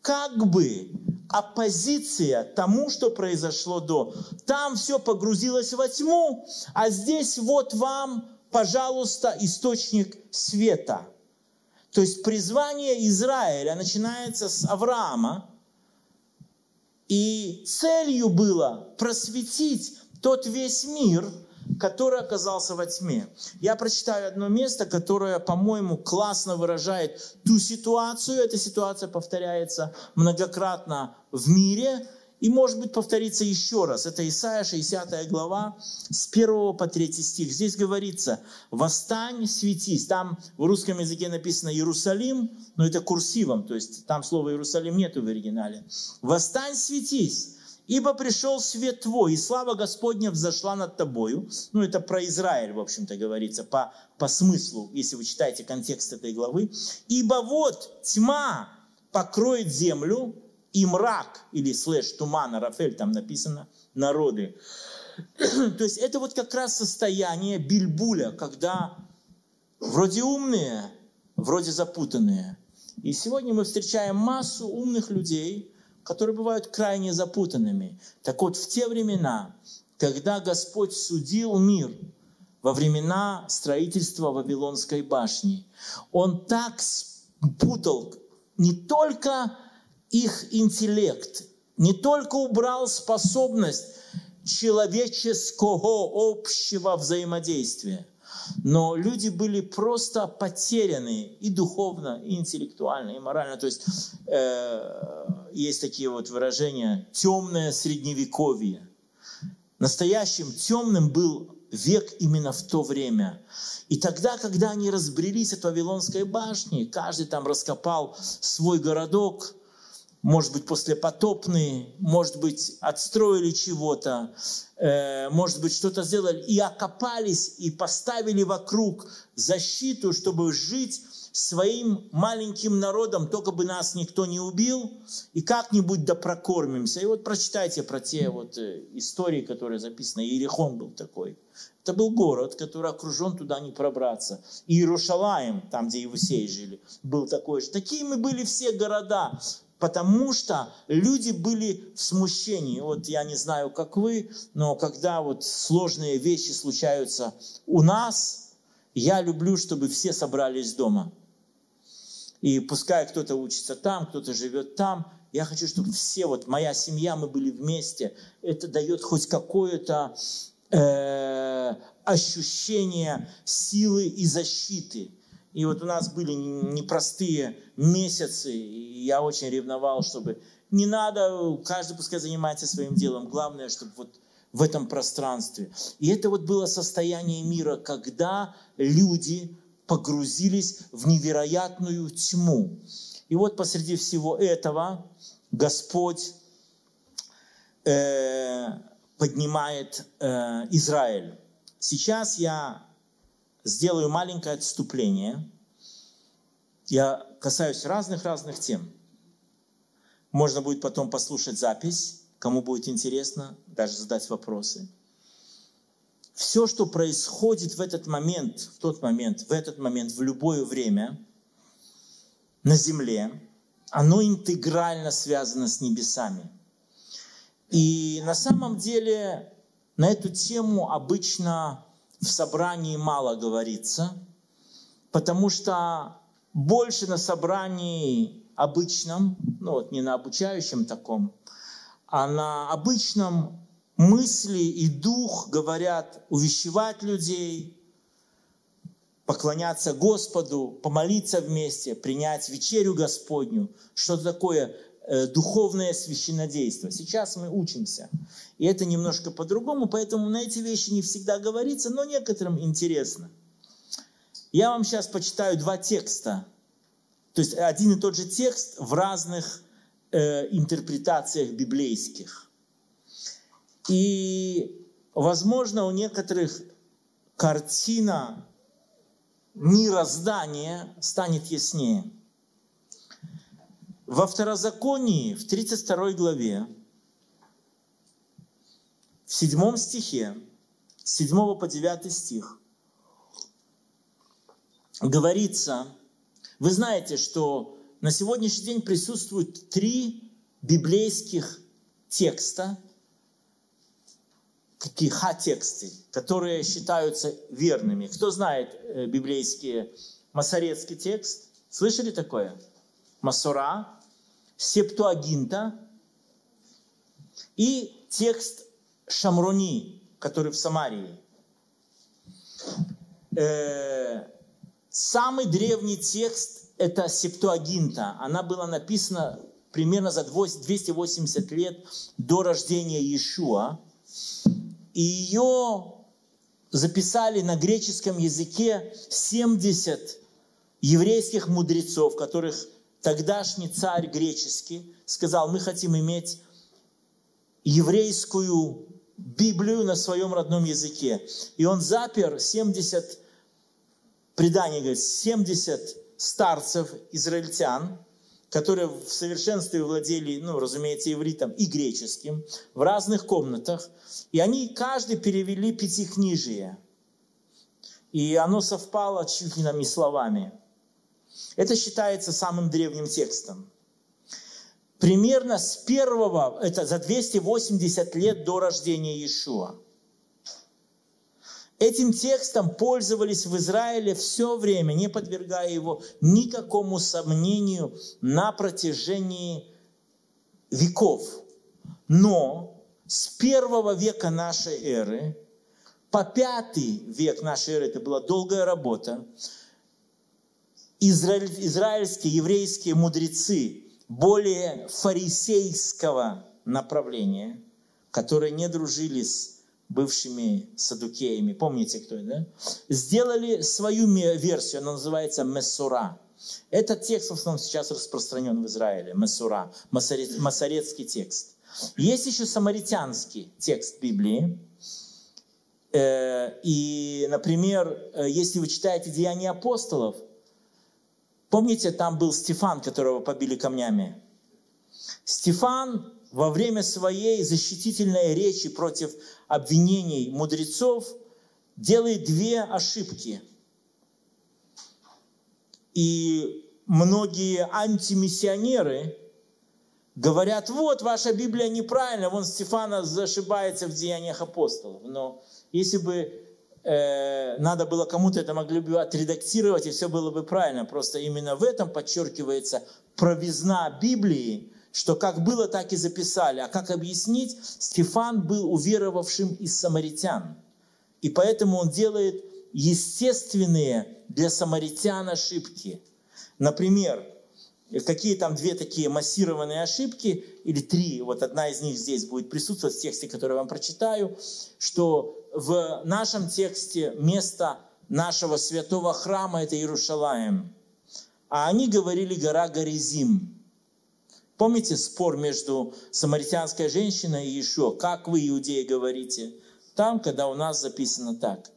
[SPEAKER 1] как бы оппозиция тому, что произошло до. Там все погрузилось во тьму, а здесь вот вам, пожалуйста, источник света. То есть призвание Израиля начинается с Авраама, и целью было просветить тот весь мир, который оказался во тьме. Я прочитаю одно место, которое, по-моему, классно выражает ту ситуацию. Эта ситуация повторяется многократно в мире, и, может быть, повторится еще раз. Это Исайя, 60 глава, с 1 по 3 стих. Здесь говорится, «Восстань, светись». Там в русском языке написано «Иерусалим», но это курсивом, то есть там слова «Иерусалим» нету в оригинале. «Восстань, светись, ибо пришел свет твой, и слава Господня взошла над тобою». Ну, это про Израиль, в общем-то, говорится, по, по смыслу, если вы читаете контекст этой главы. «Ибо вот тьма покроет землю, и мрак, или слэш туман, Рафель там написано, народы. То есть это вот как раз состояние бильбуля, когда вроде умные, вроде запутанные. И сегодня мы встречаем массу умных людей, которые бывают крайне запутанными. Так вот, в те времена, когда Господь судил мир, во времена строительства Вавилонской башни, Он так спутал не только их интеллект, не только убрал способность человеческого общего взаимодействия, но люди были просто потеряны и духовно, и интеллектуально, и морально. То есть э, есть такие вот выражения «темное средневековье». Настоящим темным был век именно в то время. И тогда, когда они разбрелись от Вавилонской башни, каждый там раскопал свой городок, может быть, послепотопные, может быть, отстроили чего-то, э, может быть, что-то сделали, и окопались, и поставили вокруг защиту, чтобы жить своим маленьким народом, только бы нас никто не убил, и как-нибудь да прокормимся. И вот прочитайте про те вот э, истории, которые записаны. Иерихон был такой. Это был город, который окружен, туда не пробраться. И Иерушалаем, там, где Евсей жили, был такой же. Такие мы были все города потому что люди были в смущении. Вот я не знаю, как вы, но когда вот сложные вещи случаются у нас, я люблю, чтобы все собрались дома. И пускай кто-то учится там, кто-то живет там, я хочу, чтобы все, вот моя семья, мы были вместе. Это дает хоть какое-то э, ощущение силы и защиты. И вот у нас были непростые месяцы, и я очень ревновал, чтобы не надо, каждый пускай занимается своим делом, главное, чтобы вот в этом пространстве. И это вот было состояние мира, когда люди погрузились в невероятную тьму. И вот посреди всего этого Господь э, поднимает э, Израиль. Сейчас я сделаю маленькое отступление. Я касаюсь разных-разных тем. Можно будет потом послушать запись, кому будет интересно, даже задать вопросы. Все, что происходит в этот момент, в тот момент, в этот момент, в любое время на земле, оно интегрально связано с небесами. И на самом деле на эту тему обычно в собрании мало говорится, потому что больше на собрании обычном, ну вот не на обучающем таком, а на обычном мысли и дух говорят увещевать людей, поклоняться Господу, помолиться вместе, принять вечерю Господню, что такое духовное священнодейство. Сейчас мы учимся. И это немножко по-другому, поэтому на эти вещи не всегда говорится, но некоторым интересно. Я вам сейчас почитаю два текста. То есть один и тот же текст в разных э, интерпретациях библейских. И, возможно, у некоторых картина мироздания станет яснее. Во Второзаконии, в 32 главе, в 7 стихе, с 7 по 9 стих, говорится, вы знаете, что на сегодняшний день присутствуют три библейских текста, какие ха-тексты, которые считаются верными. Кто знает э, библейский масорецкий текст? Слышали такое? Масора, Септуагинта и текст Шамруни, который в Самарии. Э, самый древний текст – это Септуагинта. Она была написана примерно за 280 лет до рождения Иешуа и ее записали на греческом языке 70 еврейских мудрецов, которых тогдашний царь греческий сказал, мы хотим иметь еврейскую Библию на своем родном языке. И он запер 70, предание говорит, 70 старцев израильтян – которые в совершенстве владели, ну, разумеется, ивритом и греческим, в разных комнатах. И они каждый перевели пятикнижие. И оно совпало чуть ли не словами. Это считается самым древним текстом. Примерно с первого, это за 280 лет до рождения Иешуа. Этим текстом пользовались в Израиле все время, не подвергая его никакому сомнению на протяжении веков. Но с первого века нашей эры по пятый век нашей эры, это была долгая работа, израиль, израильские, еврейские мудрецы более фарисейского направления, которые не дружили с бывшими садукеями, помните кто это, да? Сделали свою версию, она называется Месура. Этот текст в основном сейчас распространен в Израиле, Месура, масорецкий текст. Есть еще самаритянский текст Библии. Э, и, например, э, если вы читаете Деяния апостолов, помните, там был Стефан, которого побили камнями. Стефан во время своей защитительной речи против обвинений мудрецов делает две ошибки. И многие антимиссионеры говорят, вот, ваша Библия неправильна, вон Стефана зашибается в деяниях апостолов. Но если бы э, надо было кому-то это могли бы отредактировать, и все было бы правильно. Просто именно в этом подчеркивается провизна Библии, что как было, так и записали. А как объяснить? Стефан был уверовавшим из самаритян. И поэтому он делает естественные для самаритян ошибки. Например, какие там две такие массированные ошибки, или три, вот одна из них здесь будет присутствовать в тексте, который я вам прочитаю, что в нашем тексте место нашего святого храма – это Иерушалаем. А они говорили гора Горизим. Помните спор между самаритянской женщиной и Ишо? Как вы, иудеи, говорите? Там, когда у нас записано так.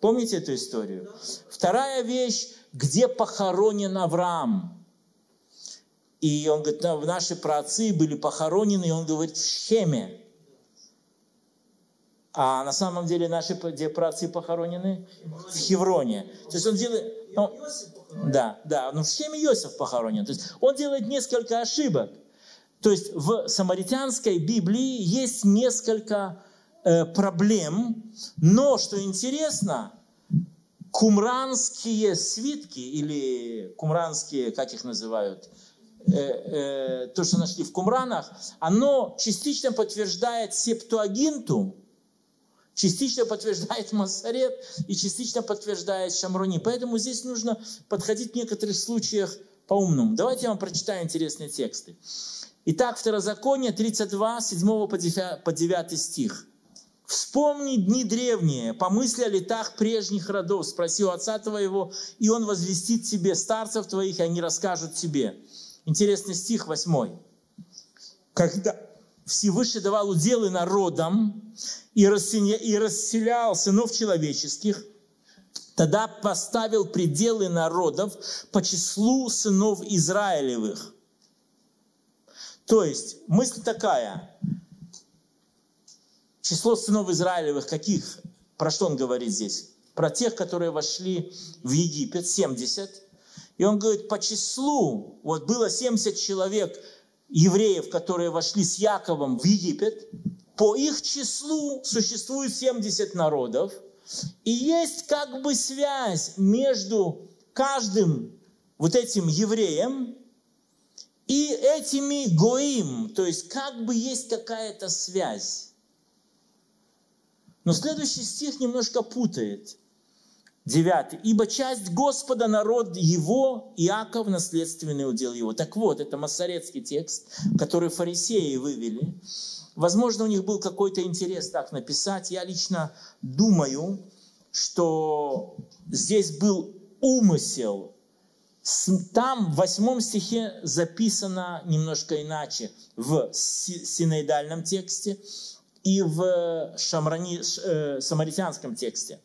[SPEAKER 1] Помните эту историю? Вторая вещь, где похоронен Авраам? И он говорит, наши праотцы были похоронены, и он говорит, в Шеме. А на самом деле наши где праотцы похоронены? В Хевроне. То есть он делает... Ну, да, да, но в Шеме Иосиф похоронен. То есть он делает несколько ошибок. То есть в самаритянской Библии есть несколько э, проблем, но, что интересно, кумранские свитки или кумранские, как их называют, э, э, то, что нашли в Кумранах, оно частично подтверждает септуагинту, частично подтверждает Масарет и частично подтверждает Шамруни. Поэтому здесь нужно подходить в некоторых случаях по-умному. Давайте я вам прочитаю интересные тексты. Итак, Второзаконие 32, 7 по 9 стих. Вспомни дни древние, помысли о летах прежних родов, спроси у отца твоего, и он возвестит тебе старцев твоих, и они расскажут тебе. Интересный стих восьмой. Когда Всевышний давал уделы народам и расселял сынов человеческих, тогда поставил пределы народов по числу сынов Израилевых. То есть мысль такая, число сынов Израилевых, каких, про что он говорит здесь? Про тех, которые вошли в Египет, 70. И он говорит, по числу, вот было 70 человек евреев, которые вошли с Яковом в Египет, по их числу существует 70 народов, и есть как бы связь между каждым вот этим евреем и этими гоим, то есть как бы есть какая-то связь. Но следующий стих немножко путает. Девятый. «Ибо часть Господа народ его, Иаков наследственный удел его». Так вот, это массорецкий текст, который фарисеи вывели. Возможно, у них был какой-то интерес так написать. Я лично думаю, что здесь был умысел. Там в восьмом стихе записано немножко иначе в синоидальном тексте и в шамрани, э, самаритянском тексте.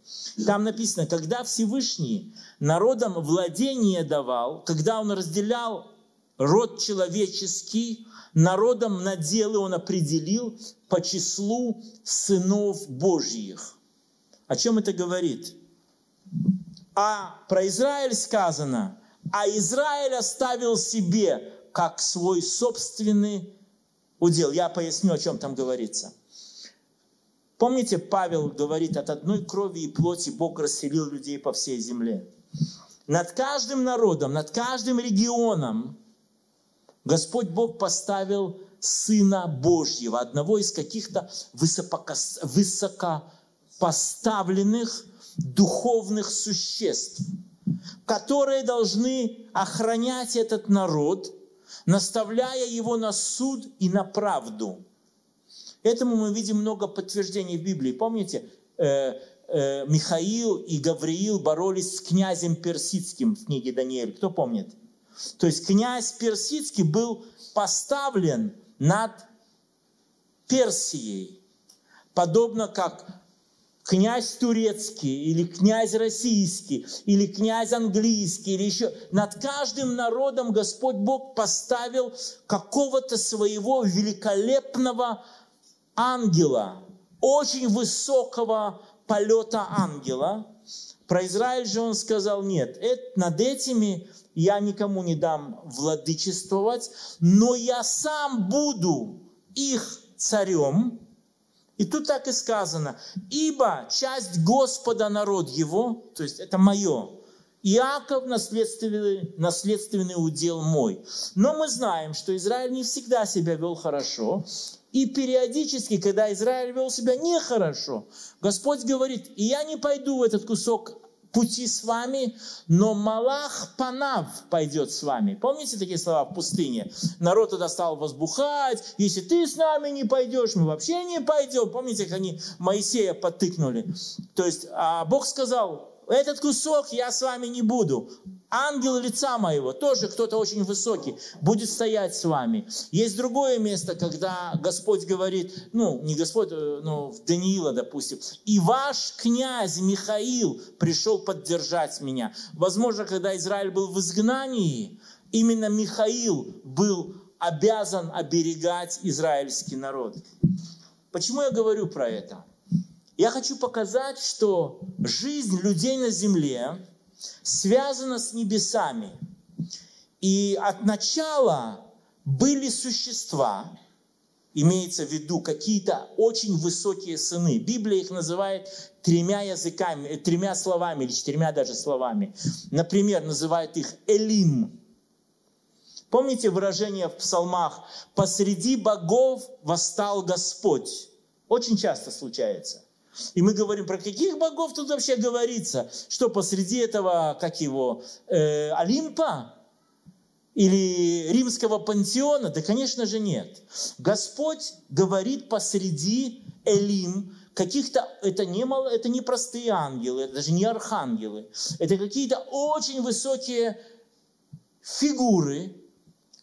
[SPEAKER 1] Там написано, когда Всевышний народам владение давал, когда Он разделял род человеческий, народом наделы Он определил по числу сынов Божьих. О чем это говорит? А про Израиль сказано, а Израиль оставил себе как свой собственный удел. Я поясню, о чем там говорится. Помните, Павел говорит, от одной крови и плоти Бог расселил людей по всей земле. Над каждым народом, над каждым регионом Господь Бог поставил Сына Божьего, одного из каких-то высокопоставленных духовных существ, которые должны охранять этот народ, наставляя его на суд и на правду – Этому мы видим много подтверждений в Библии. Помните, э, э, Михаил и Гавриил боролись с князем Персидским в книге Даниэль. Кто помнит? То есть князь Персидский был поставлен над Персией, подобно как князь турецкий, или князь российский, или князь английский, или еще. Над каждым народом Господь Бог поставил какого-то своего великолепного ангела, очень высокого полета ангела. Про Израиль же он сказал, нет, над этими я никому не дам владычествовать, но я сам буду их царем. И тут так и сказано, ибо часть Господа народ его, то есть это мое, Иаков наследственный, наследственный удел мой. Но мы знаем, что Израиль не всегда себя вел хорошо, и периодически, когда Израиль вел себя нехорошо, Господь говорит, и я не пойду в этот кусок пути с вами, но Малах Панав пойдет с вами. Помните такие слова в пустыне? Народ тогда стал возбухать, если ты с нами не пойдешь, мы вообще не пойдем. Помните, как они Моисея потыкнули? То есть, а Бог сказал, этот кусок я с вами не буду. Ангел лица моего, тоже кто-то очень высокий, будет стоять с вами. Есть другое место, когда Господь говорит, ну, не Господь, ну, в Даниила, допустим, и ваш князь Михаил пришел поддержать меня. Возможно, когда Израиль был в изгнании, именно Михаил был обязан оберегать израильский народ. Почему я говорю про это? Я хочу показать, что жизнь людей на земле связана с небесами. И от начала были существа, имеется в виду какие-то очень высокие сыны. Библия их называет тремя языками, э, тремя словами или четырьмя даже словами. Например, называет их Элим. Помните выражение в псалмах «посреди богов восстал Господь»? Очень часто случается. И мы говорим, про каких богов тут вообще говорится? Что посреди этого, как его, э, Олимпа? Или римского пантеона? Да, конечно же, нет. Господь говорит посреди Элим, каких-то, это не, мало, это не простые ангелы, это даже не архангелы, это какие-то очень высокие фигуры,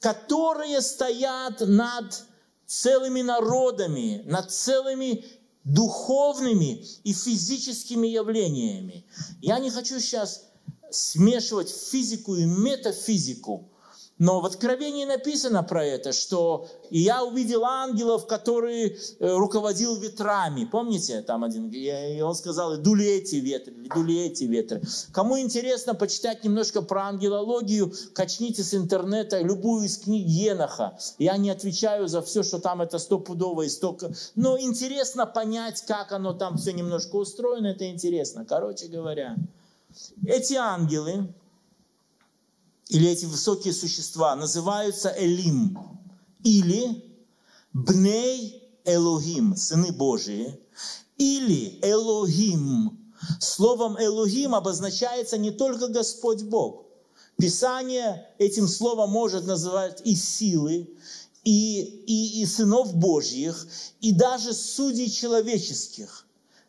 [SPEAKER 1] которые стоят над целыми народами, над целыми духовными и физическими явлениями. Я не хочу сейчас смешивать физику и метафизику, но в Откровении написано про это, что «И я увидел ангелов, которые э, руководил ветрами». Помните, там один, и он сказал, «Дули эти ветры, дули эти ветры». Кому интересно почитать немножко про ангелологию, качните с интернета любую из книг Еноха. Я не отвечаю за все, что там это стопудово и столько... Но интересно понять, как оно там все немножко устроено, это интересно. Короче говоря, эти ангелы, или эти высокие существа называются Элим или Бней Элохим, сыны Божии, или Элохим. Словом Элохим обозначается не только Господь Бог. Писание этим словом может называть и силы, и, и, и сынов Божьих, и даже судей человеческих.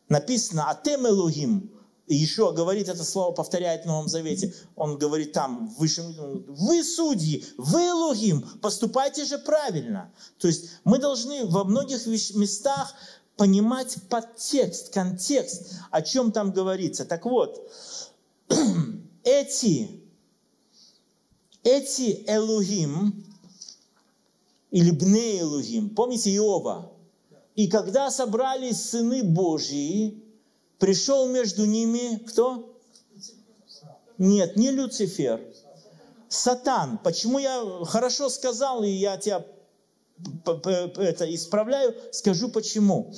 [SPEAKER 1] Написано «Атем Элохим», Ишуа говорит это слово, повторяет в Новом Завете. Он говорит там, в высшем, вы судьи, вы Элогим, поступайте же правильно. То есть мы должны во многих местах понимать подтекст, контекст, о чем там говорится. Так вот, эти, эти Элогим, или Бне Элогим, помните Иова? И когда собрались сыны Божьи, пришел между ними кто? Нет, не Люцифер. Сатан. Почему я хорошо сказал, и я тебя это исправляю, скажу почему.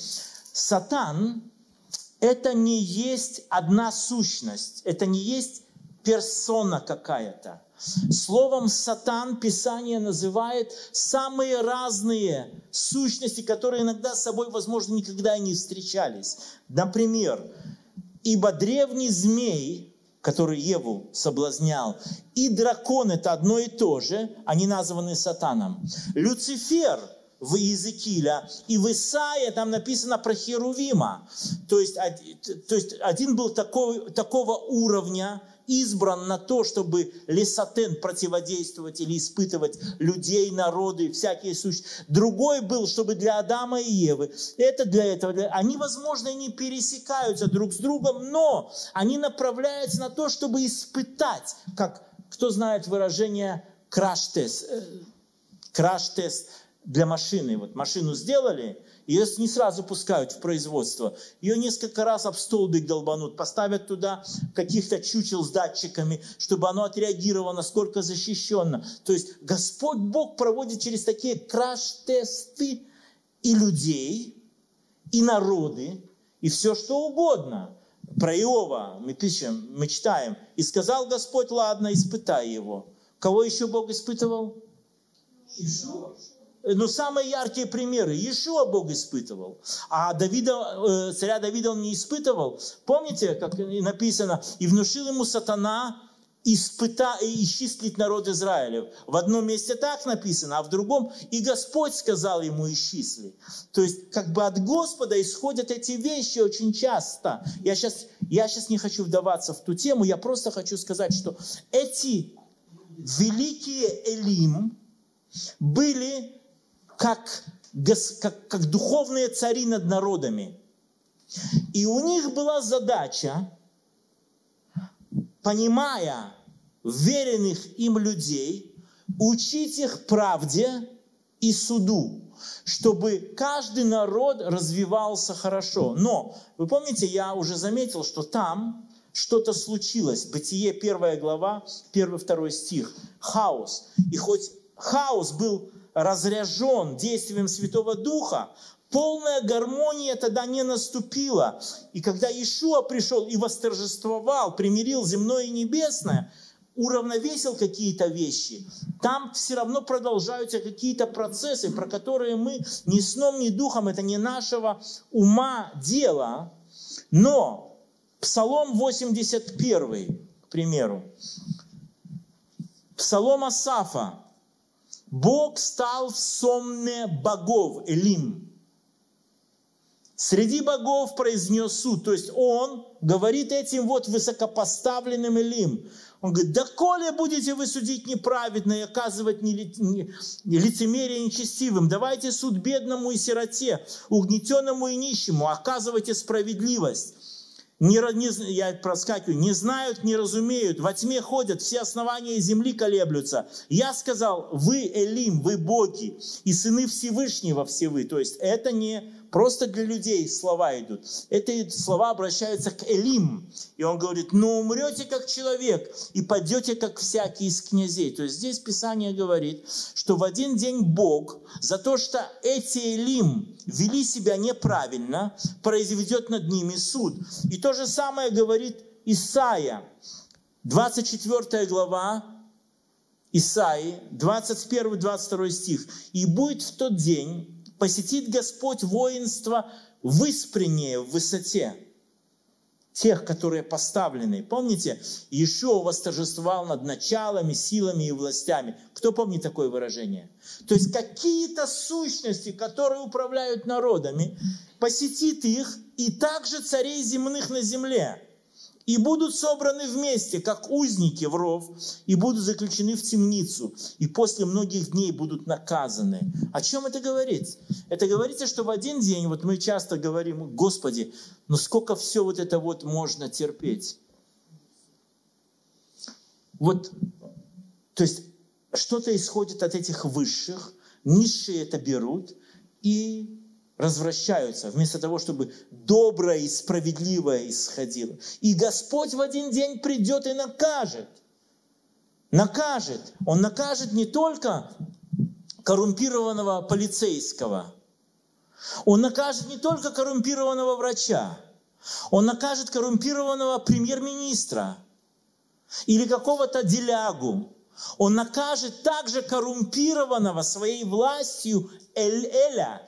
[SPEAKER 1] Сатан – это не есть одна сущность, это не есть персона какая-то. Словом «сатан» Писание называет самые разные сущности, которые иногда с собой, возможно, никогда и не встречались. Например, «Ибо древний змей, который Еву соблазнял, и дракон – это одно и то же, они названы сатаном. Люцифер – в Иезекииля, и в Исаия там написано про Херувима. То есть, то есть один был такой, такого уровня, избран на то, чтобы лесотен противодействовать или испытывать людей, народы, всякие сущности. Другой был, чтобы для Адама и Евы. Это для этого. Они, возможно, не пересекаются друг с другом, но они направляются на то, чтобы испытать, как кто знает выражение краш-тест, э, краш-тест для машины. Вот машину сделали, ее не сразу пускают в производство. Ее несколько раз об столбик долбанут, поставят туда каких-то чучел с датчиками, чтобы оно отреагировало, насколько защищенно. То есть Господь Бог проводит через такие краш-тесты и людей, и народы, и все что угодно. Про Иова мы пишем, мы читаем. «И сказал Господь, ладно, испытай его». Кого еще Бог испытывал? Иисус. Э, но самые яркие примеры. Еще Бог испытывал. А Давида, э, царя Давида он не испытывал. Помните, как написано, и внушил ему сатана испыта, исчислить народ Израилев. В одном месте так написано, а в другом и Господь сказал ему исчисли. То есть как бы от Господа исходят эти вещи очень часто. Я сейчас, я сейчас не хочу вдаваться в ту тему, я просто хочу сказать, что эти великие Элим были как, как, как духовные цари над народами. И у них была задача, понимая веренных им людей, учить их правде и суду, чтобы каждый народ развивался хорошо. Но, вы помните, я уже заметил, что там что-то случилось. Бытие, первая глава, первый, второй стих. Хаос. И хоть хаос был разряжен действием Святого Духа, полная гармония тогда не наступила. И когда Иешуа пришел и восторжествовал, примирил земное и небесное, уравновесил какие-то вещи, там все равно продолжаются какие-то процессы, про которые мы ни сном, ни духом, это не нашего ума дело. Но Псалом 81, к примеру, Псалом Асафа, Бог стал в сонме богов, Элим. Среди богов произнес суд. То есть он говорит этим вот высокопоставленным Элим. Он говорит, да коли будете вы судить неправедно и оказывать лицемерие нечестивым, давайте суд бедному и сироте, угнетенному и нищему, оказывайте справедливость не, не, я проскакиваю, не знают, не разумеют, во тьме ходят, все основания земли колеблются. Я сказал, вы Элим, вы боги, и сыны Всевышнего все вы. То есть это не просто для людей слова идут. Это слова обращаются к Элим. И он говорит, ну умрете как человек и падете как всякий из князей. То есть здесь Писание говорит, что в один день Бог за то, что эти Элим вели себя неправильно, произведет над ними суд. И то же самое говорит Исаия, 24 глава, Исаи, 21-22 стих. «И будет в тот день, посетит Господь воинство выспреннее в высоте тех, которые поставлены. Помните, Иешуа восторжествовал над началами, силами и властями. Кто помнит такое выражение? То есть какие-то сущности, которые управляют народами, посетит их и также царей земных на земле и будут собраны вместе, как узники в ров, и будут заключены в темницу, и после многих дней будут наказаны. О чем это говорит? Это говорится, что в один день, вот мы часто говорим, Господи, ну сколько все вот это вот можно терпеть? Вот, то есть что-то исходит от этих высших, низшие это берут, и развращаются, вместо того, чтобы доброе и справедливое исходило. И Господь в один день придет и накажет. Накажет. Он накажет не только коррумпированного полицейского, он накажет не только коррумпированного врача, он накажет коррумпированного премьер-министра или какого-то делягу. Он накажет также коррумпированного своей властью Эль-Эля,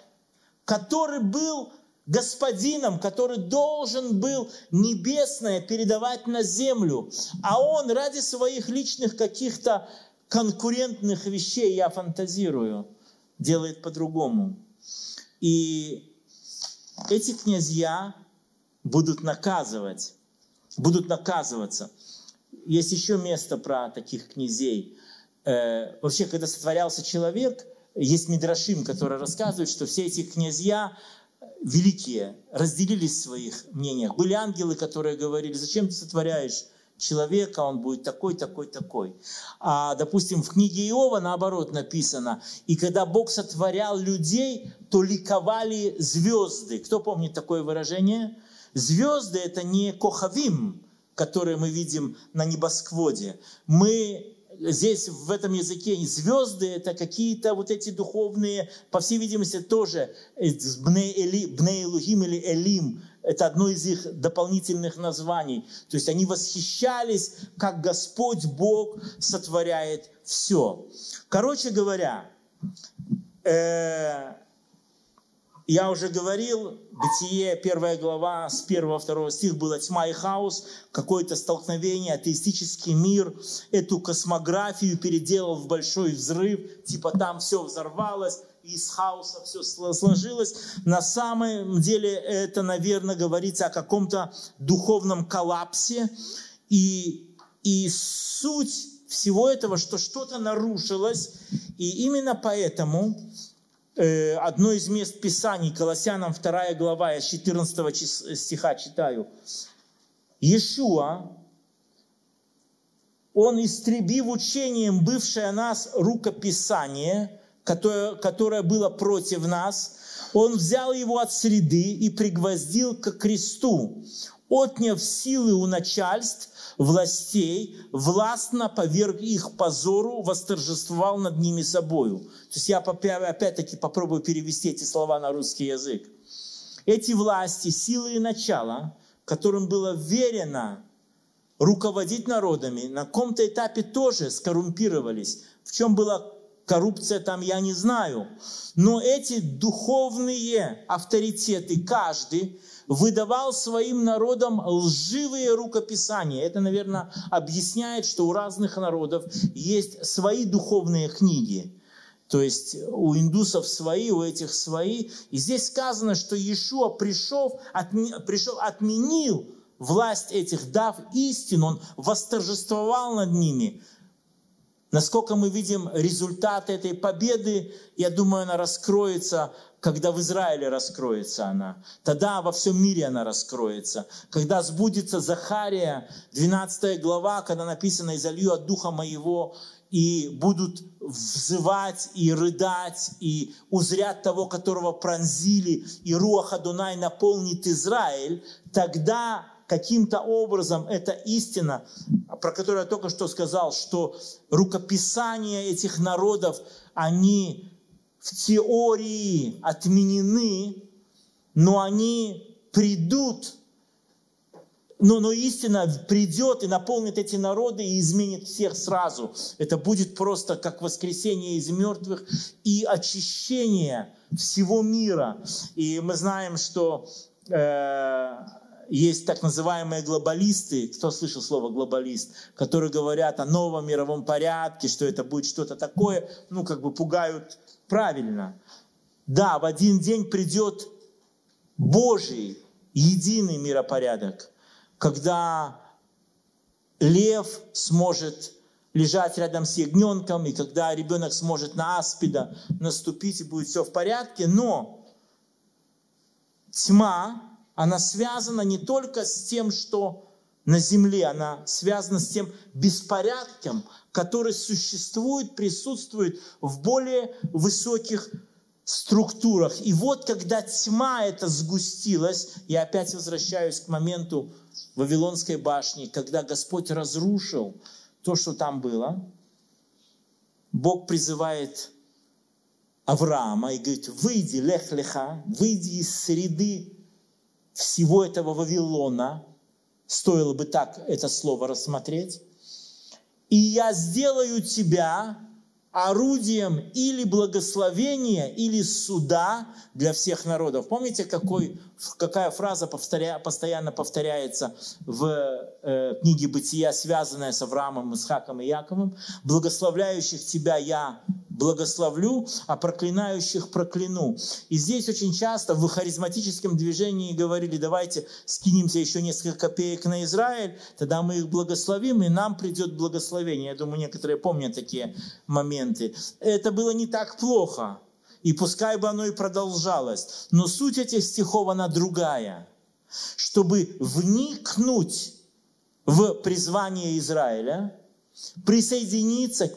[SPEAKER 1] который был господином, который должен был небесное передавать на землю, а он ради своих личных каких-то конкурентных вещей, я фантазирую, делает по-другому. И эти князья будут наказывать, будут наказываться. Есть еще место про таких князей. Э, вообще, когда сотворялся человек – есть Мидрашим, который рассказывает, что все эти князья великие разделились в своих мнениях. Были ангелы, которые говорили, зачем ты сотворяешь человека, он будет такой, такой, такой. А, допустим, в книге Иова наоборот написано, и когда Бог сотворял людей, то ликовали звезды. Кто помнит такое выражение? Звезды – это не кохавим, которые мы видим на небосводе. Мы здесь в этом языке звезды это какие-то вот эти духовные, по всей видимости, тоже Элухим или Элим, это одно из их дополнительных названий. То есть они восхищались, как Господь Бог сотворяет все. Короче говоря, э, я уже говорил, Бытие, первая глава, с 1-2 стих было тьма и хаос, какое-то столкновение, атеистический мир, эту космографию переделал в большой взрыв, типа там все взорвалось, из хаоса все сложилось. На самом деле это, наверное, говорится о каком-то духовном коллапсе. И, и суть всего этого, что что-то нарушилось, и именно поэтому одно из мест Писаний, Колоссянам 2 глава, я 14 стиха читаю. Иешуа, он истребив учением бывшее нас рукописание, которое, которое было против нас, он взял его от среды и пригвоздил к кресту. Отняв силы у начальств, властей, властно поверг их позору, восторжествовал над ними собою. То есть я опять-таки попробую перевести эти слова на русский язык. Эти власти, силы и начала, которым было верено руководить народами, на каком-то этапе тоже скоррумпировались. В чем была коррупция там, я не знаю. Но эти духовные авторитеты, каждый выдавал своим народам лживые рукописания. Это, наверное, объясняет, что у разных народов есть свои духовные книги. То есть у индусов свои, у этих свои. И здесь сказано, что Иешуа пришел, отми, пришел отменил власть этих, дав истину, он восторжествовал над ними. Насколько мы видим результат этой победы, я думаю, она раскроется, когда в Израиле раскроется она. Тогда во всем мире она раскроется. Когда сбудется Захария, 12 глава, когда написано «Изолью от Духа Моего, и будут взывать и рыдать, и узрят того, которого пронзили, и Руаха Дунай наполнит Израиль, тогда каким-то образом эта истина, про которую я только что сказал, что рукописания этих народов, они в теории отменены, но они придут, но, но истина придет и наполнит эти народы и изменит всех сразу. Это будет просто как воскресение из мертвых и очищение всего мира. И мы знаем, что э, есть так называемые глобалисты, кто слышал слово глобалист, которые говорят о новом мировом порядке, что это будет что-то такое, ну, как бы пугают правильно. Да, в один день придет Божий единый миропорядок, когда лев сможет лежать рядом с ягненком, и когда ребенок сможет на аспида наступить, и будет все в порядке, но тьма, она связана не только с тем, что на земле, она связана с тем беспорядком, который существует, присутствует в более высоких структурах. И вот когда тьма эта сгустилась, я опять возвращаюсь к моменту Вавилонской башни, когда Господь разрушил то, что там было, Бог призывает Авраама и говорит, выйди, лех леха, выйди из среды всего этого Вавилона, стоило бы так это слово рассмотреть, и я сделаю тебя орудием или благословения, или суда для всех народов. Помните, какой, какая фраза повторя, постоянно повторяется в э, книге Бытия, связанная с Авраамом, Исхаком и Яковом? «Благословляющих тебя я благословлю, а проклинающих прокляну». И здесь очень часто в харизматическом движении говорили, давайте скинемся еще несколько копеек на Израиль, тогда мы их благословим, и нам придет благословение. Я думаю, некоторые помнят такие моменты. Это было не так плохо, и пускай бы оно и продолжалось. Но суть этих стихов, она другая. Чтобы вникнуть в призвание Израиля, присоединиться к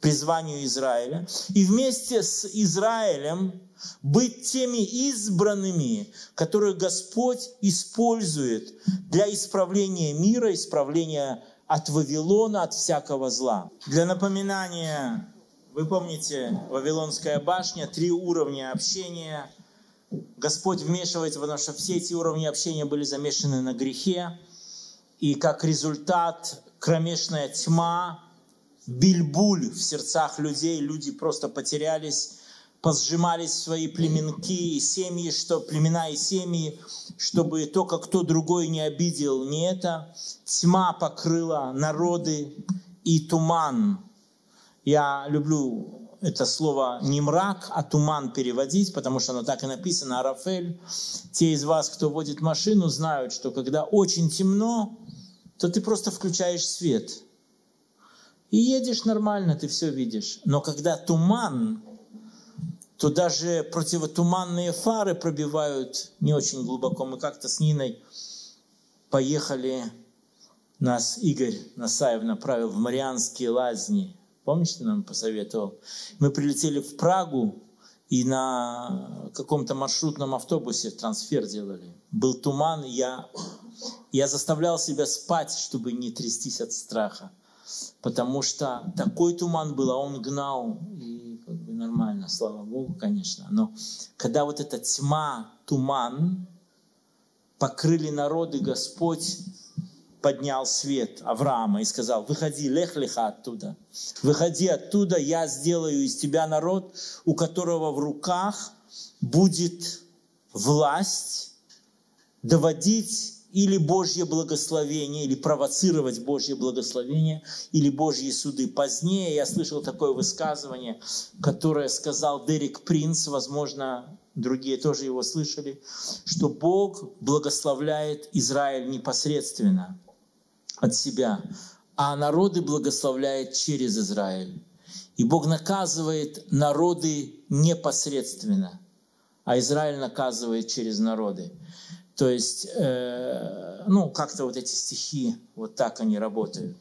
[SPEAKER 1] призванию Израиля, и вместе с Израилем быть теми избранными, которых Господь использует для исправления мира, исправления от Вавилона, от всякого зла. Для напоминания, вы помните, Вавилонская башня, три уровня общения. Господь вмешивается, потому что все эти уровни общения были замешаны на грехе. И как результат кромешная тьма, бильбуль в сердцах людей, люди просто потерялись, позжимались свои племенки и семьи, что, племена и семьи, чтобы только кто другой не обидел, не это. Тьма покрыла народы и туман. Я люблю это слово не мрак, а туман переводить, потому что оно так и написано, Арафель. Те из вас, кто водит машину, знают, что когда очень темно, то ты просто включаешь свет – и едешь нормально, ты все видишь. Но когда туман, то даже противотуманные фары пробивают не очень глубоко. Мы как-то с Ниной поехали, нас Игорь Насаев направил в Марианские лазни. Помнишь, ты нам посоветовал? Мы прилетели в Прагу, и на каком-то маршрутном автобусе трансфер делали. Был туман, я, я заставлял себя спать, чтобы не трястись от страха. Потому что такой туман был, а он гнал, и как бы нормально, слава Богу, конечно. Но когда вот эта тьма, туман, покрыли народы, Господь поднял свет Авраама и сказал, выходи, лех леха оттуда. Выходи оттуда, я сделаю из тебя народ, у которого в руках будет власть доводить или Божье благословение, или провоцировать Божье благословение, или Божьи суды. Позднее я слышал такое высказывание, которое сказал Дерек Принц, возможно, другие тоже его слышали, что Бог благословляет Израиль непосредственно от себя, а народы благословляет через Израиль. И Бог наказывает народы непосредственно, а Израиль наказывает через народы. То есть, э, ну, как-то вот эти стихи, вот так они работают.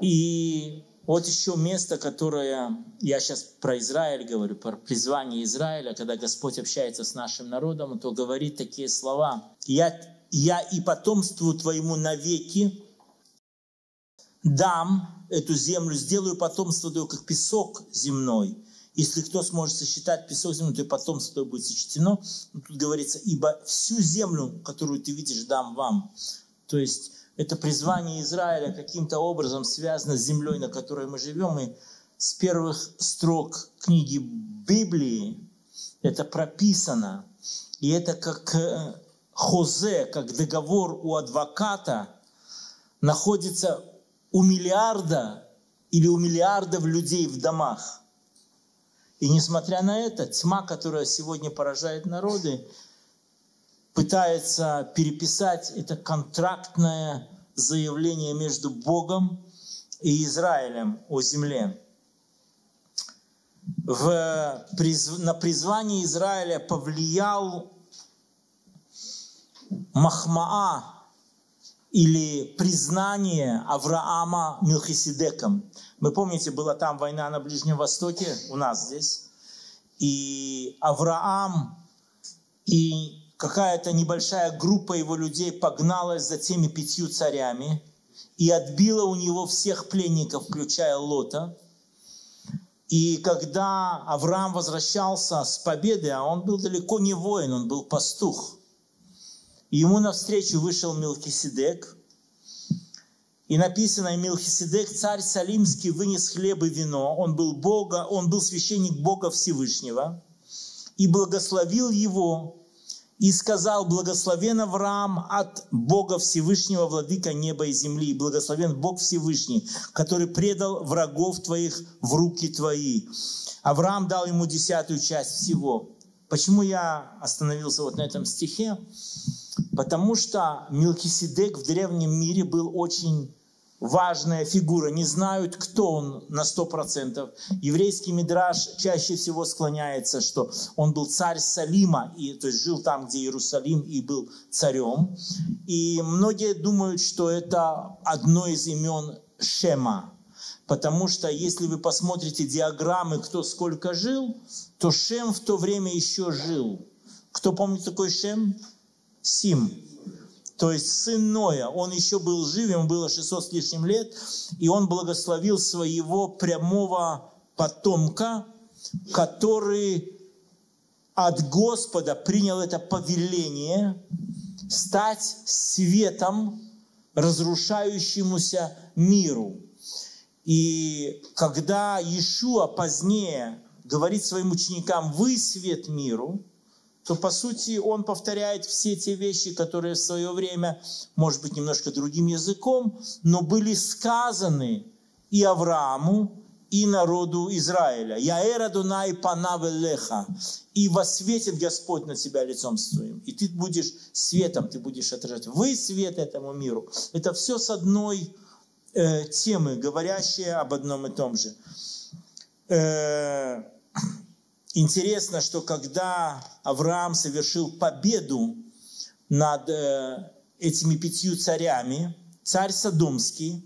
[SPEAKER 1] И вот еще место, которое, я сейчас про Израиль говорю, про призвание Израиля, когда Господь общается с нашим народом, то говорит такие слова. «Я, я и потомству твоему навеки дам эту землю, сделаю потомство твое, как песок земной». Если кто сможет сосчитать песок земной, то и потомство твое будет сочтено. Но тут говорится, ибо всю землю, которую ты видишь, дам вам. То есть это призвание Израиля каким-то образом связано с землей, на которой мы живем. И с первых строк книги Библии это прописано. И это как э, хозе, как договор у адвоката, находится у миллиарда или у миллиардов людей в домах. И несмотря на это, тьма, которая сегодня поражает народы, пытается переписать это контрактное заявление между Богом и Израилем о земле. В, на призвание Израиля повлиял Махмаа или признание Авраама Милхиседеком. Мы помните, была там война на Ближнем Востоке, у нас здесь. И Авраам и какая-то небольшая группа его людей погналась за теми пятью царями и отбила у него всех пленников, включая Лота. И когда Авраам возвращался с победы, а он был далеко не воин, он был пастух, ему навстречу вышел Милхиседек, и написано, Милхиседек, царь Салимский, вынес хлеб и вино. Он был Бога, он был священник Бога Всевышнего. И благословил его и сказал, благословен Авраам от Бога Всевышнего, владыка неба и земли, и благословен Бог Всевышний, который предал врагов твоих в руки твои. Авраам дал ему десятую часть всего. Почему я остановился вот на этом стихе? Потому что Милкисидек в древнем мире был очень важная фигура, не знают, кто он на сто процентов. Еврейский мидраж чаще всего склоняется, что он был царь Салима, и, то есть жил там, где Иерусалим, и был царем. И многие думают, что это одно из имен Шема, потому что если вы посмотрите диаграммы, кто сколько жил, то Шем в то время еще жил. Кто помнит такой Шем? Сим то есть сын Ноя, он еще был жив, ему было 600 с лишним лет, и он благословил своего прямого потомка, который от Господа принял это повеление стать светом разрушающемуся миру. И когда Иешуа позднее говорит своим ученикам, вы свет миру, то по сути он повторяет все те вещи, которые в свое время, может быть, немножко другим языком, но были сказаны и Аврааму, и народу Израиля. Я эра Дунай панавелеха. И восветит Господь на тебя лицом своим. И ты будешь светом, ты будешь отражать. Вы свет этому миру. Это все с одной э, темы, говорящие об одном и том же. Э, Интересно, что когда Авраам совершил победу над э, этими пятью царями, царь Содомский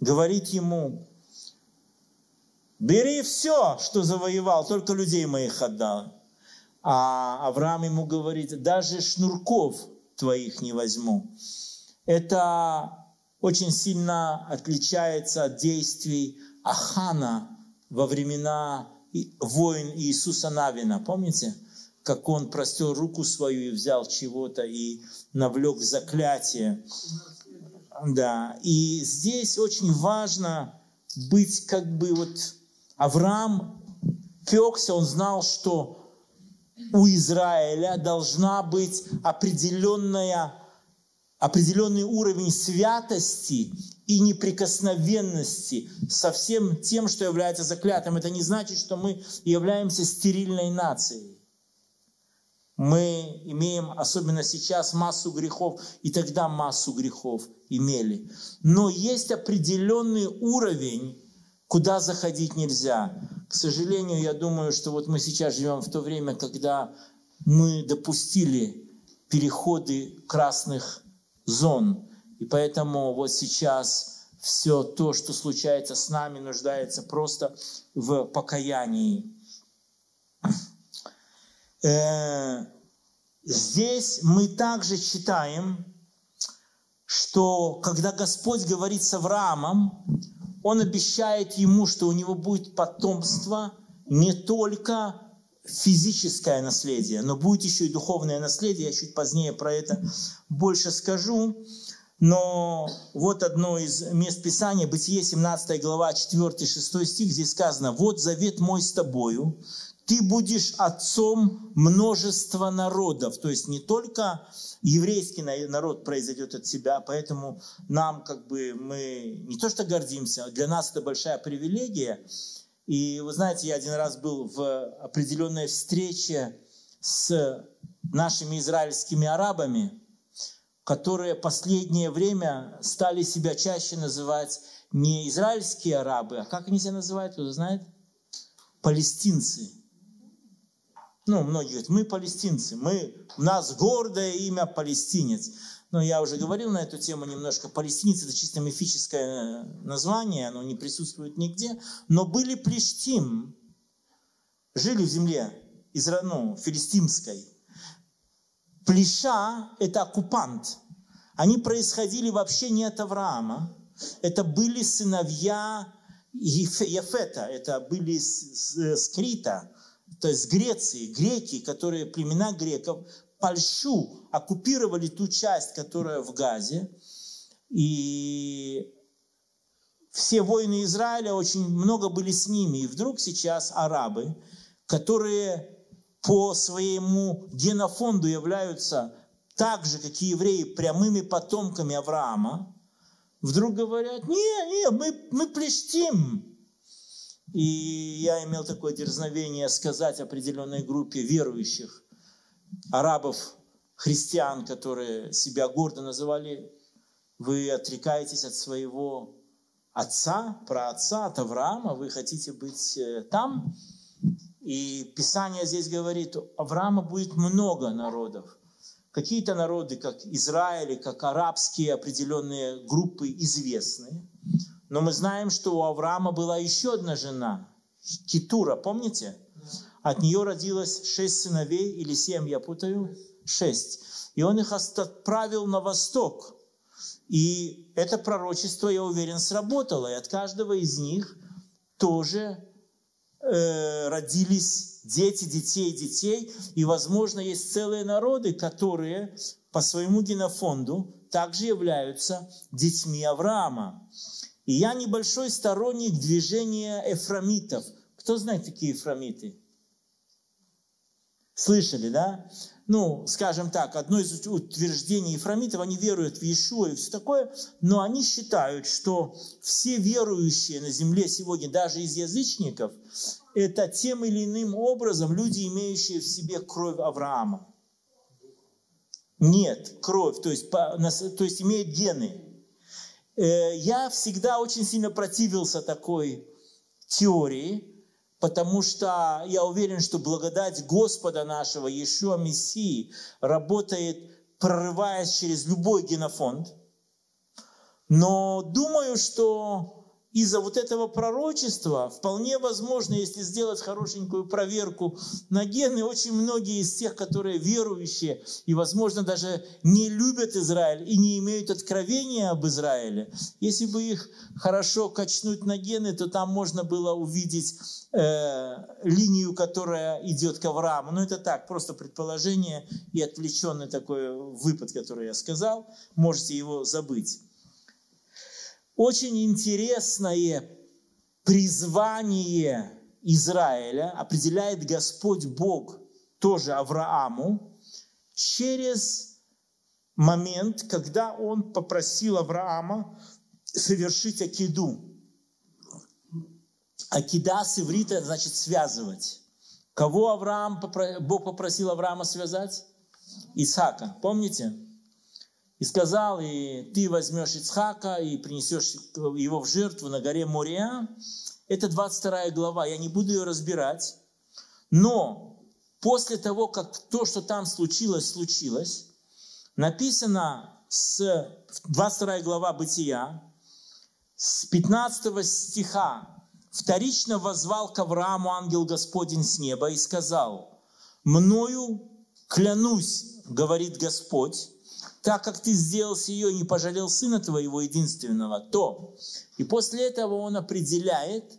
[SPEAKER 1] говорит ему, бери все, что завоевал, только людей моих отдал. А Авраам ему говорит, даже шнурков твоих не возьму. Это очень сильно отличается от действий Ахана во времена войн Иисуса Навина. Помните? Как он простер руку свою и взял чего-то и навлек заклятие. Да. И здесь очень важно быть как бы вот Авраам пекся, он знал, что у Израиля должна быть определенная, определенный уровень святости и неприкосновенности со всем тем, что является заклятым. Это не значит, что мы являемся стерильной нацией. Мы имеем, особенно сейчас, массу грехов, и тогда массу грехов имели. Но есть определенный уровень, куда заходить нельзя. К сожалению, я думаю, что вот мы сейчас живем в то время, когда мы допустили переходы красных зон. И поэтому вот сейчас все то, что случается с нами, нуждается просто в покаянии. Э, здесь мы также читаем, что когда Господь говорит с Авраамом, Он обещает ему, что у него будет потомство не только физическое наследие, но будет еще и духовное наследие. Я чуть позднее про это больше скажу. Но вот одно из мест Писания, Бытие 17 глава, 4-6 стих, здесь сказано, «Вот завет мой с тобою, ты будешь отцом множества народов». То есть не только еврейский народ произойдет от тебя, поэтому нам как бы мы не то что гордимся, для нас это большая привилегия. И вы знаете, я один раз был в определенной встрече с нашими израильскими арабами, которые последнее время стали себя чаще называть не израильские арабы, а как они себя называют, кто знает? Палестинцы. Ну, многие говорят, мы палестинцы, мы, у нас гордое имя палестинец. Но я уже говорил на эту тему немножко. Палестинец это чисто мифическое название, оно не присутствует нигде. Но были плештим, жили в земле Изра... ну, филистимской. Плеша – это оккупант. Они происходили вообще не от Авраама. Это были сыновья Ефета, это были с Крита, то есть Греции, греки, которые, племена греков, Польшу оккупировали ту часть, которая в Газе. И все воины Израиля, очень много были с ними. И вдруг сейчас арабы, которые по своему генофонду являются так же, как и евреи, прямыми потомками Авраама, вдруг говорят, не, не, мы, мы плештим, и я имел такое дерзновение сказать определенной группе верующих, арабов, христиан, которые себя гордо называли, вы отрекаетесь от своего отца, про отца, от Авраама, вы хотите быть э, там. И Писание здесь говорит, у Авраама будет много народов. Какие-то народы, как Израиль, как арабские определенные группы известные. Но мы знаем, что у Авраама была еще одна жена, Китура, помните? От нее родилось шесть сыновей, или семь, я путаю, шесть. И он их отправил на восток. И это пророчество, я уверен, сработало. И от каждого из них тоже э, родились дети, детей, детей. И, возможно, есть целые народы, которые по своему генофонду также являются детьми Авраама. И я небольшой сторонник движения эфрамитов. Кто знает такие эфрамиты? Слышали, да? Ну, скажем так, одно из утверждений ефрамитов, они веруют в Иешуа и все такое, но они считают, что все верующие на земле сегодня, даже из язычников, это тем или иным образом люди, имеющие в себе кровь Авраама. Нет, кровь, то есть, то есть имеют гены. Э, я всегда очень сильно противился такой теории, потому что я уверен, что благодать Господа нашего, Иешуа Мессии, работает, прорываясь через любой генофонд. Но думаю, что из-за вот этого пророчества, вполне возможно, если сделать хорошенькую проверку на гены, очень многие из тех, которые верующие и, возможно, даже не любят Израиль и не имеют откровения об Израиле, если бы их хорошо качнуть на гены, то там можно было увидеть э, линию, которая идет к Аврааму. Но это так, просто предположение и отвлеченный такой выпад, который я сказал. Можете его забыть очень интересное призвание Израиля определяет Господь Бог тоже Аврааму через момент, когда он попросил Авраама совершить акиду. Акида с иврита значит связывать. Кого Авраам, Бог попросил Авраама связать? Исаака. Помните? И сказал, и ты возьмешь Ицхака и принесешь его в жертву на горе Мория. Это 22 глава, я не буду ее разбирать. Но после того, как то, что там случилось, случилось, написано с 22 глава Бытия, с 15 стиха, вторично возвал к Аврааму ангел Господень с неба и сказал, «Мною клянусь, говорит Господь, так как ты сделал ее и не пожалел сына твоего единственного, то. И после этого он определяет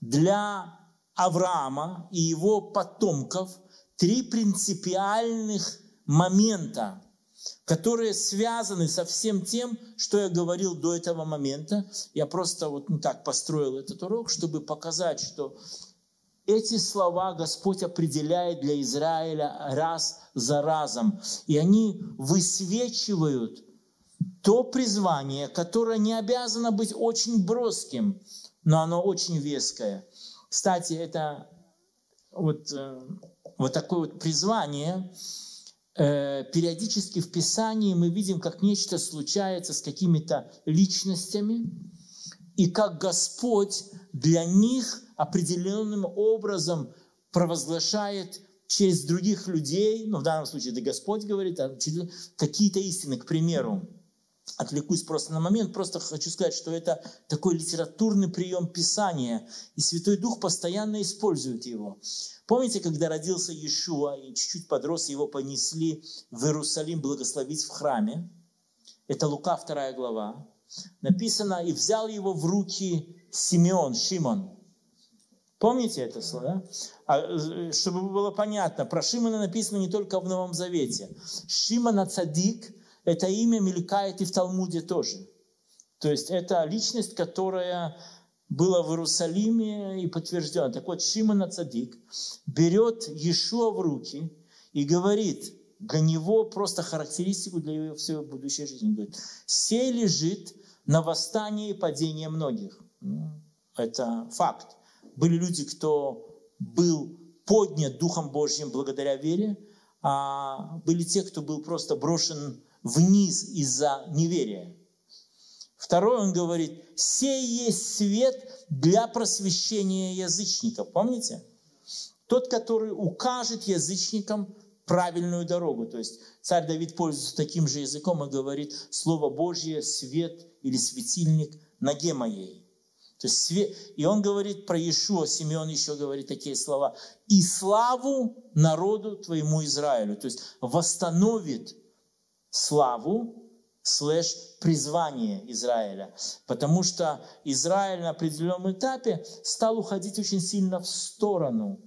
[SPEAKER 1] для Авраама и его потомков три принципиальных момента, которые связаны со всем тем, что я говорил до этого момента. Я просто вот ну, так построил этот урок, чтобы показать, что эти слова Господь определяет для Израиля раз за разом. И они высвечивают то призвание, которое не обязано быть очень броским, но оно очень веское. Кстати, это вот, э, вот такое вот призвание, э, периодически в Писании мы видим, как нечто случается с какими-то личностями, и как Господь для них определенным образом провозглашает через других людей, ну в данном случае это Господь говорит, а какие-то истины, к примеру. Отвлекусь просто на момент, просто хочу сказать, что это такой литературный прием Писания, и Святой Дух постоянно использует его. Помните, когда родился Иешуа, и чуть-чуть подрос, его понесли в Иерусалим благословить в храме? Это Лука, вторая глава написано, и взял его в руки Симеон, Шимон. Помните это слово, да? А, э, чтобы было понятно, про Шимона написано не только в Новом Завете. Шимона Цадик, это имя мелькает и в Талмуде тоже. То есть это личность, которая была в Иерусалиме и подтверждена. Так вот, Шимона Цадик берет Иешуа в руки и говорит, для него просто характеристику для его всей будущей жизни. Он говорит, сей лежит на восстание и падение многих. Ну, это факт. Были люди, кто был поднят Духом Божьим благодаря вере, а были те, кто был просто брошен вниз из-за неверия. Второе, он говорит, сей есть свет для просвещения язычников. Помните? Тот, который укажет язычникам правильную дорогу. То есть царь Давид пользуется таким же языком и говорит, Слово Божье, свет или светильник ноге моей. То есть свет... И он говорит про Иешуа, Симеон еще говорит такие слова. «И славу народу твоему Израилю». То есть восстановит славу слэш призвание Израиля. Потому что Израиль на определенном этапе стал уходить очень сильно в сторону.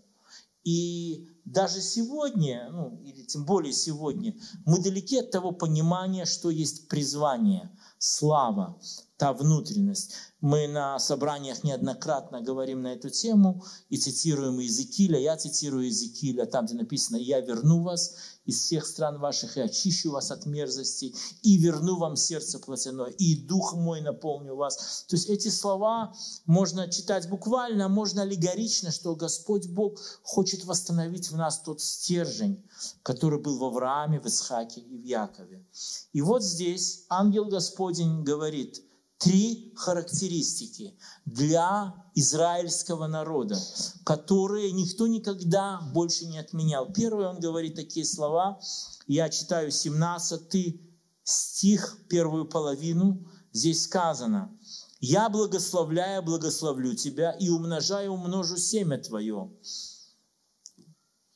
[SPEAKER 1] И даже сегодня, ну, или тем более сегодня, мы далеки от того понимания, что есть призвание, слава, та внутренность. Мы на собраниях неоднократно говорим на эту тему и цитируем Иезекииля. Я цитирую Иезекииля, там, где написано «Я верну вас из всех стран ваших и очищу вас от мерзости, и верну вам сердце плотяное, и дух мой наполню вас». То есть эти слова можно читать буквально, можно аллегорично, что Господь Бог хочет восстановить в нас тот стержень, который был в Аврааме, в Исхаке и в Якове. И вот здесь ангел Господень говорит – три характеристики для израильского народа, которые никто никогда больше не отменял. Первый он говорит такие слова, я читаю 17 стих, первую половину, здесь сказано, Я благословляю, благословлю тебя и умножаю, умножу семя твое.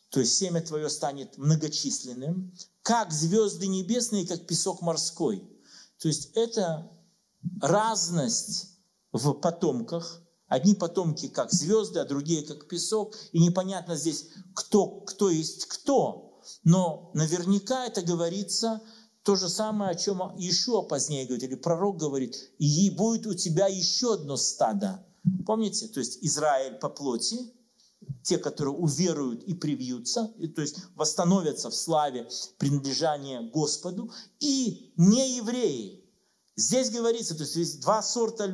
[SPEAKER 1] То есть семя твое станет многочисленным, как звезды небесные, как песок морской. То есть это разность в потомках. Одни потомки как звезды, а другие как песок. И непонятно здесь, кто, кто есть кто. Но наверняка это говорится то же самое, о чем Иешуа позднее говорит, или пророк говорит, и будет у тебя еще одно стадо. Помните? То есть Израиль по плоти, те, которые уверуют и привьются, и, то есть восстановятся в славе принадлежания Господу, и не евреи. Здесь говорится, то есть два сорта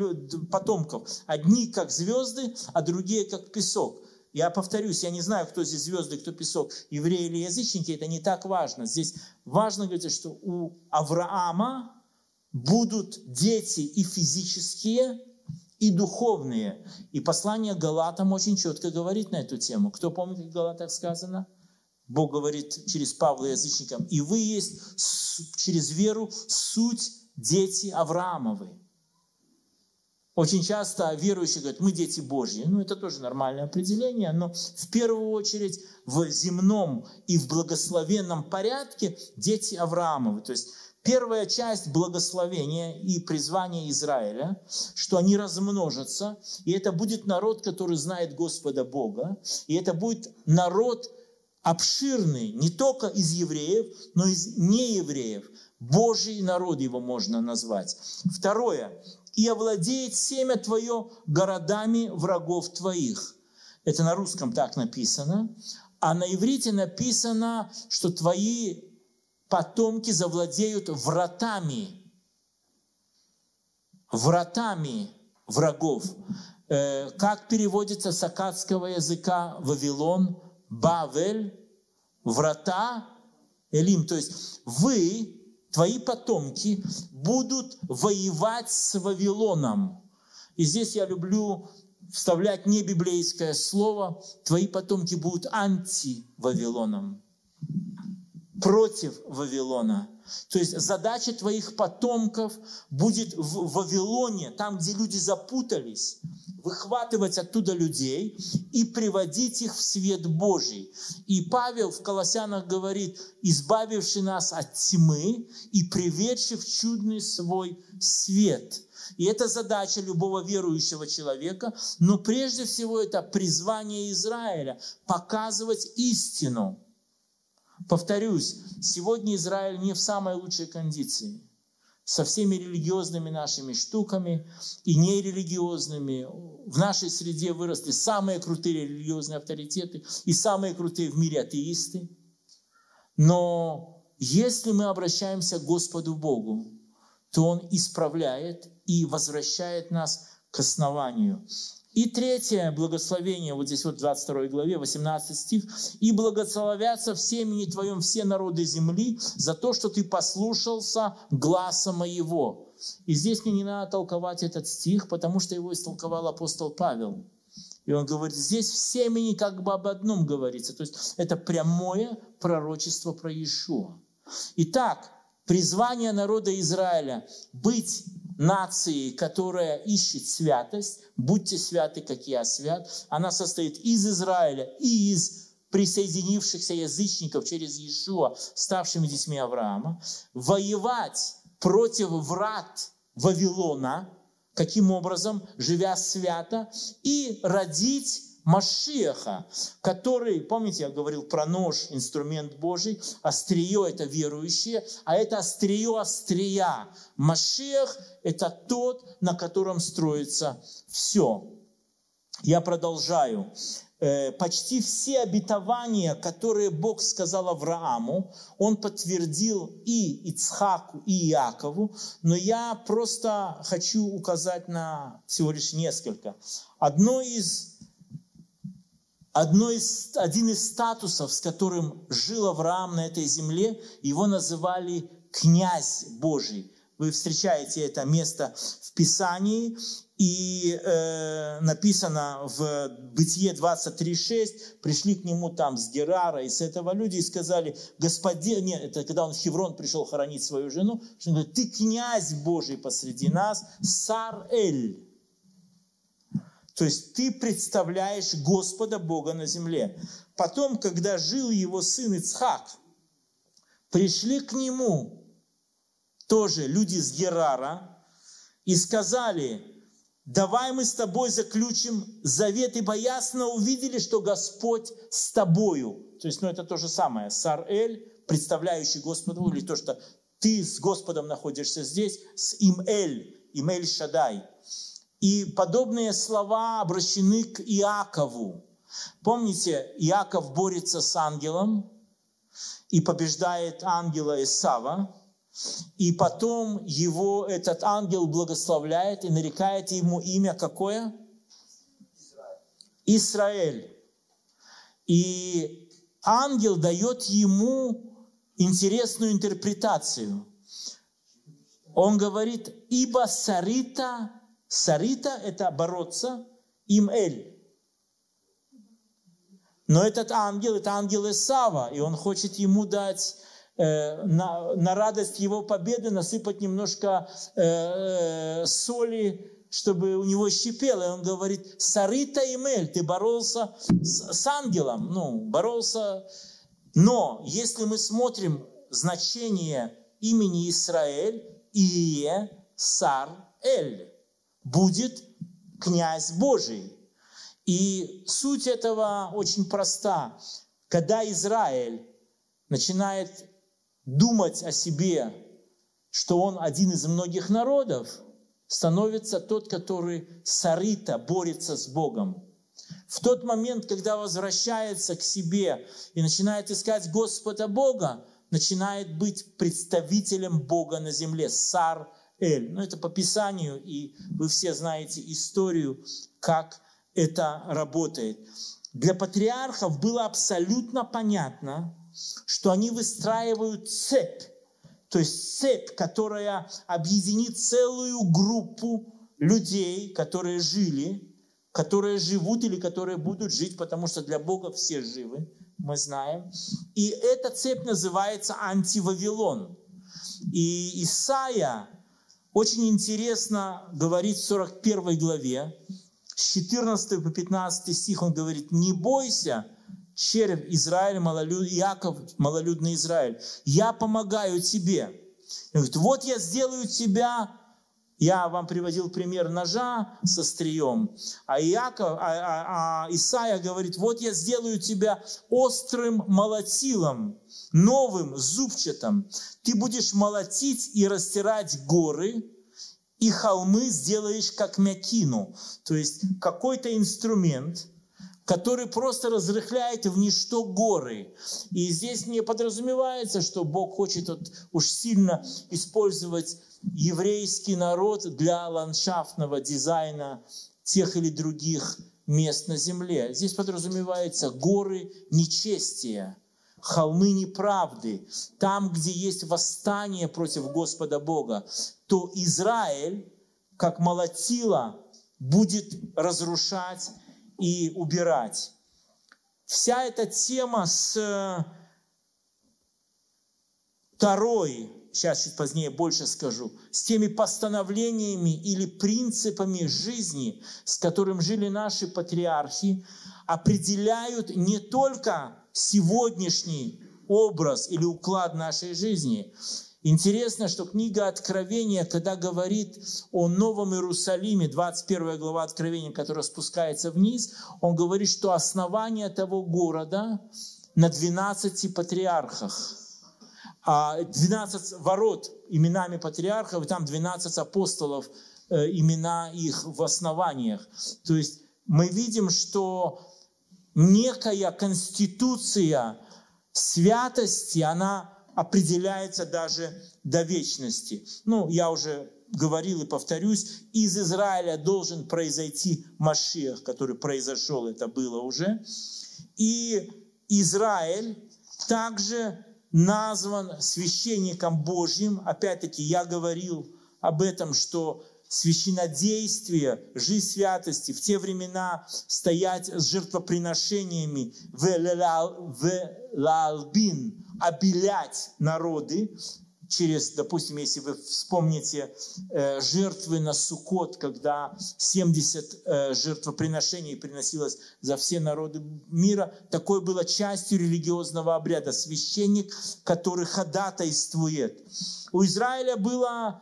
[SPEAKER 1] потомков. Одни как звезды, а другие как песок. Я повторюсь, я не знаю, кто здесь звезды, кто песок, евреи или язычники, это не так важно. Здесь важно говорить, что у Авраама будут дети и физические, и духовные. И послание Галатам очень четко говорит на эту тему. Кто помнит, как в Галатах сказано? Бог говорит через Павла язычникам, и вы есть через веру суть дети Авраамовы. Очень часто верующие говорят, мы дети Божьи. Ну, это тоже нормальное определение, но в первую очередь в земном и в благословенном порядке дети Авраамовы. То есть Первая часть благословения и призвания Израиля, что они размножатся, и это будет народ, который знает Господа Бога, и это будет народ обширный, не только из евреев, но и из неевреев. Божий народ его можно назвать. Второе. «И овладеет семя твое городами врагов твоих». Это на русском так написано. А на иврите написано, что твои потомки завладеют вратами, вратами врагов. Э, как переводится с акадского языка Вавилон? Бавель, врата, Элим. То есть вы, твои потомки, будут воевать с Вавилоном. И здесь я люблю вставлять не библейское слово. Твои потомки будут анти-Вавилоном против Вавилона. То есть задача твоих потомков будет в Вавилоне, там, где люди запутались, выхватывать оттуда людей и приводить их в свет Божий. И Павел в Колоссянах говорит, избавивший нас от тьмы и приведший в чудный свой свет. И это задача любого верующего человека, но прежде всего это призвание Израиля – показывать истину – Повторюсь, сегодня Израиль не в самой лучшей кондиции. Со всеми религиозными нашими штуками и нерелигиозными. В нашей среде выросли самые крутые религиозные авторитеты и самые крутые в мире атеисты. Но если мы обращаемся к Господу Богу, то Он исправляет и возвращает нас к основанию. И третье благословение, вот здесь вот в 22 главе, 18 стих. «И благословятся в семени твоем все народы земли за то, что ты послушался гласа моего». И здесь мне не надо толковать этот стих, потому что его истолковал апостол Павел. И он говорит, здесь в семени как бы об одном говорится. То есть это прямое пророчество про Иешуа. Итак, призвание народа Израиля быть нации, которая ищет святость, будьте святы, как я свят, она состоит из Израиля и из присоединившихся язычников через Иешуа, ставшими детьми Авраама, воевать против врат Вавилона, каким образом, живя свято, и родить Машеха, который, помните, я говорил про нож, инструмент Божий, острие – это верующие, а это острие острия. Машех – это тот, на котором строится все. Я продолжаю. Э, почти все обетования, которые Бог сказал Аврааму, Он подтвердил и Ицхаку, и Иакову, но я просто хочу указать на всего лишь несколько. Одно из Одно из, один из статусов, с которым жил Авраам на этой земле, его называли князь Божий, Вы встречаете это место в Писании, и э, написано в Бытие 23.6, пришли к нему там с Герара и с этого люди и сказали, господин, нет, это когда он в Хеврон пришел хоронить свою жену, что он говорит, ты князь Божий посреди нас, Сар-Эль. То есть ты представляешь Господа Бога на земле. Потом, когда жил его сын Ицхак, пришли к нему тоже люди с Герара и сказали, давай мы с тобой заключим завет, ибо ясно увидели, что Господь с тобою. То есть, ну это то же самое. Сар-Эль, представляющий Господу, или то, что ты с Господом находишься здесь, с Им-Эль, Им-Эль Шадай. И подобные слова обращены к Иакову. Помните, Иаков борется с ангелом и побеждает ангела Исава. И потом его этот ангел благословляет и нарекает ему имя какое? Израиль. И ангел дает ему интересную интерпретацию. Он говорит, ибо Сарита, Сарита это бороться, им Эль. Но этот ангел, это ангел Исава, и он хочет ему дать Э, на, на радость его победы насыпать немножко э, э, соли, чтобы у него щипело. И он говорит, Сарита Имель, ты боролся с, с ангелом, ну, боролся. Но если мы смотрим значение имени Израиль, Ие Сар Эль, будет князь Божий. И суть этого очень проста. Когда Израиль начинает думать о себе, что он один из многих народов, становится тот, который сарита, борется с Богом. В тот момент, когда возвращается к себе и начинает искать Господа Бога, начинает быть представителем Бога на земле, Сар Эль. Ну, это по Писанию, и вы все знаете историю, как это работает. Для патриархов было абсолютно понятно, что они выстраивают цепь, то есть цепь, которая объединит целую группу людей, которые жили, которые живут или которые будут жить, потому что для Бога все живы, мы знаем. И эта цепь называется антивавилон. И Исаия очень интересно говорит в 41 главе, с 14 по 15 стих он говорит, «Не бойся, червь Израиль, малолюд, Яков, малолюдный Израиль, я помогаю тебе. Он говорит, вот я сделаю тебя, я вам приводил пример ножа со острием, а, Иаков, а, а, а Исаия говорит, вот я сделаю тебя острым молотилом, новым, зубчатым. Ты будешь молотить и растирать горы, и холмы сделаешь как мякину. То есть какой-то инструмент – который просто разрыхляет в ничто горы. И здесь не подразумевается, что Бог хочет вот уж сильно использовать еврейский народ для ландшафтного дизайна тех или других мест на земле. Здесь подразумевается горы нечестия, холмы неправды. Там, где есть восстание против Господа Бога, то Израиль, как молотило, будет разрушать и убирать. Вся эта тема с э, второй, сейчас чуть позднее больше скажу, с теми постановлениями или принципами жизни, с которым жили наши патриархи, определяют не только сегодняшний образ или уклад нашей жизни, Интересно, что книга Откровения, когда говорит о Новом Иерусалиме, 21 глава Откровения, которая спускается вниз, он говорит, что основание того города на 12 патриархах. А 12 ворот именами патриархов, и там 12 апостолов, э, имена их в основаниях. То есть мы видим, что некая конституция святости, она определяется даже до вечности. Ну, я уже говорил и повторюсь, из Израиля должен произойти Машиах, который произошел, это было уже. И Израиль также назван священником Божьим. Опять-таки, я говорил об этом, что священодействие, жизнь святости в те времена стоять с жертвоприношениями в лалбин, обелять народы, через, допустим, если вы вспомните э, жертвы на Суккот, когда 70 э, жертвоприношений приносилось за все народы мира, такое было частью религиозного обряда. Священник, который ходатайствует. У Израиля было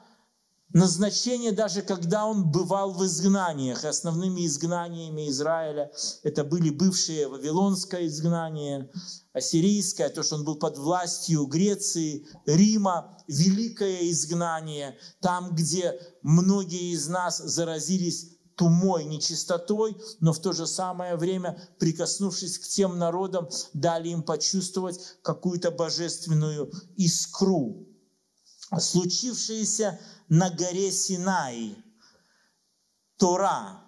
[SPEAKER 1] назначение, даже когда он бывал в изгнаниях. основными изгнаниями Израиля это были бывшие Вавилонское изгнание, Ассирийское, то, что он был под властью Греции, Рима, Великое изгнание, там, где многие из нас заразились тумой, нечистотой, но в то же самое время, прикоснувшись к тем народам, дали им почувствовать какую-то божественную искру. Случившееся на горе Синай, Тора.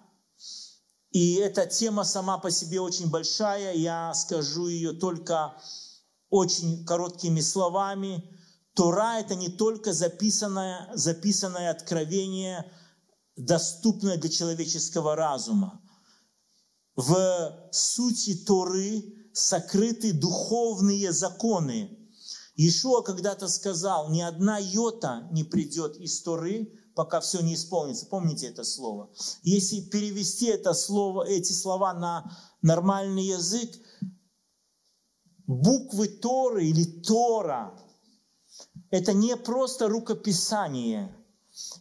[SPEAKER 1] И эта тема сама по себе очень большая, я скажу ее только очень короткими словами. Тора – это не только записанное, записанное откровение, доступное для человеческого разума. В сути Торы сокрыты духовные законы, Иешуа когда-то сказал, ни одна йота не придет из Торы, пока все не исполнится. Помните это слово? Если перевести это слово, эти слова на нормальный язык, буквы Торы или Тора – это не просто рукописание,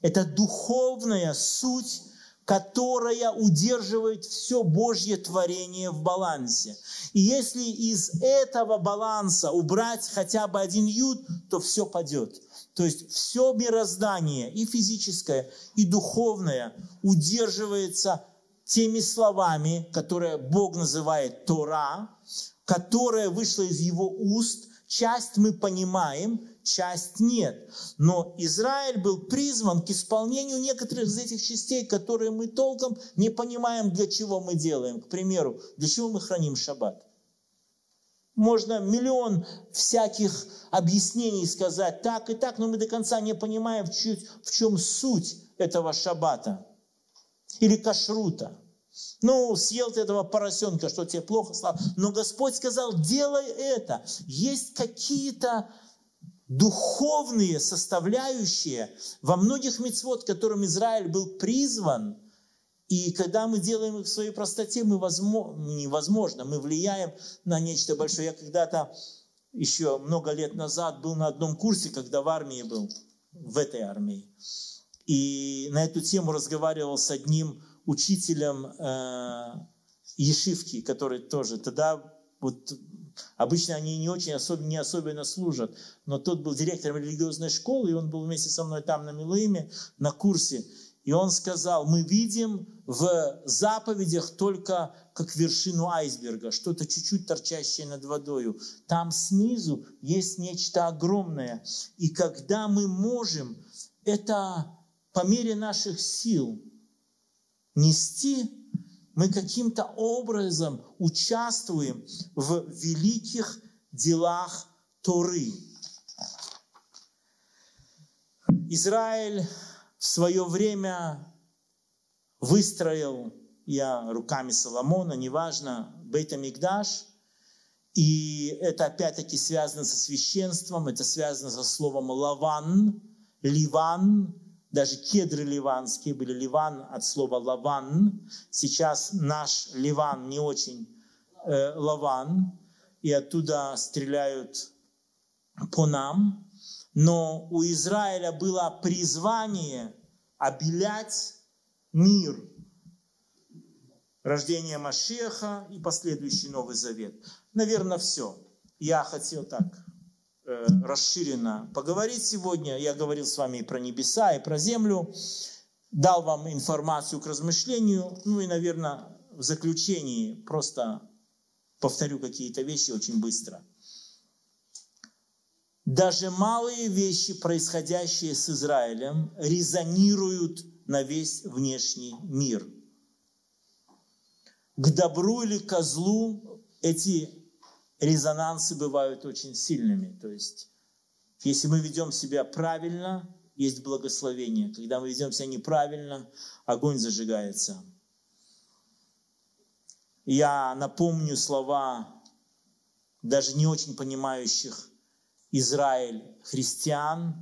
[SPEAKER 1] это духовная суть которая удерживает все Божье творение в балансе. И если из этого баланса убрать хотя бы один ют, то все падет. То есть все мироздание, и физическое, и духовное, удерживается теми словами, которые Бог называет Тора, которая вышла из его уст. Часть мы понимаем, часть нет. Но Израиль был призван к исполнению некоторых из этих частей, которые мы толком не понимаем, для чего мы делаем. К примеру, для чего мы храним шаббат. Можно миллион всяких объяснений сказать так и так, но мы до конца не понимаем, в чем суть этого шаббата или кашрута. Ну, съел ты этого поросенка, что тебе плохо стало. Но Господь сказал, делай это. Есть какие-то духовные составляющие во многих мецвод, которым Израиль был призван, и когда мы делаем их в своей простоте, мы возможно, невозможно, мы влияем на нечто большое. Я когда-то еще много лет назад был на одном курсе, когда в армии был, в этой армии. И на эту тему разговаривал с одним учителем э, Ешивки, который тоже тогда вот Обычно они не очень особенно, не особенно служат. Но тот был директором религиозной школы, и он был вместе со мной там на Милуиме, на курсе. И он сказал, мы видим в заповедях только как вершину айсберга, что-то чуть-чуть торчащее над водою. Там снизу есть нечто огромное. И когда мы можем это по мере наших сил нести, мы каким-то образом участвуем в великих делах Торы. Израиль в свое время выстроил, я руками Соломона, неважно, Бейт-Амикдаш, и это опять-таки связано со священством, это связано со словом лаван, ливан, даже кедры ливанские были ливан от слова лаван. Сейчас наш ливан не очень э, лаван, и оттуда стреляют по нам. Но у Израиля было призвание обелять мир. Рождение Машеха и последующий Новый Завет. Наверное, все. Я хотел так расширенно поговорить сегодня. Я говорил с вами и про небеса, и про землю, дал вам информацию к размышлению, ну и, наверное, в заключении просто повторю какие-то вещи очень быстро. Даже малые вещи, происходящие с Израилем, резонируют на весь внешний мир. К добру или козлу эти резонансы бывают очень сильными. То есть, если мы ведем себя правильно, есть благословение. Когда мы ведем себя неправильно, огонь зажигается. Я напомню слова даже не очень понимающих Израиль христиан,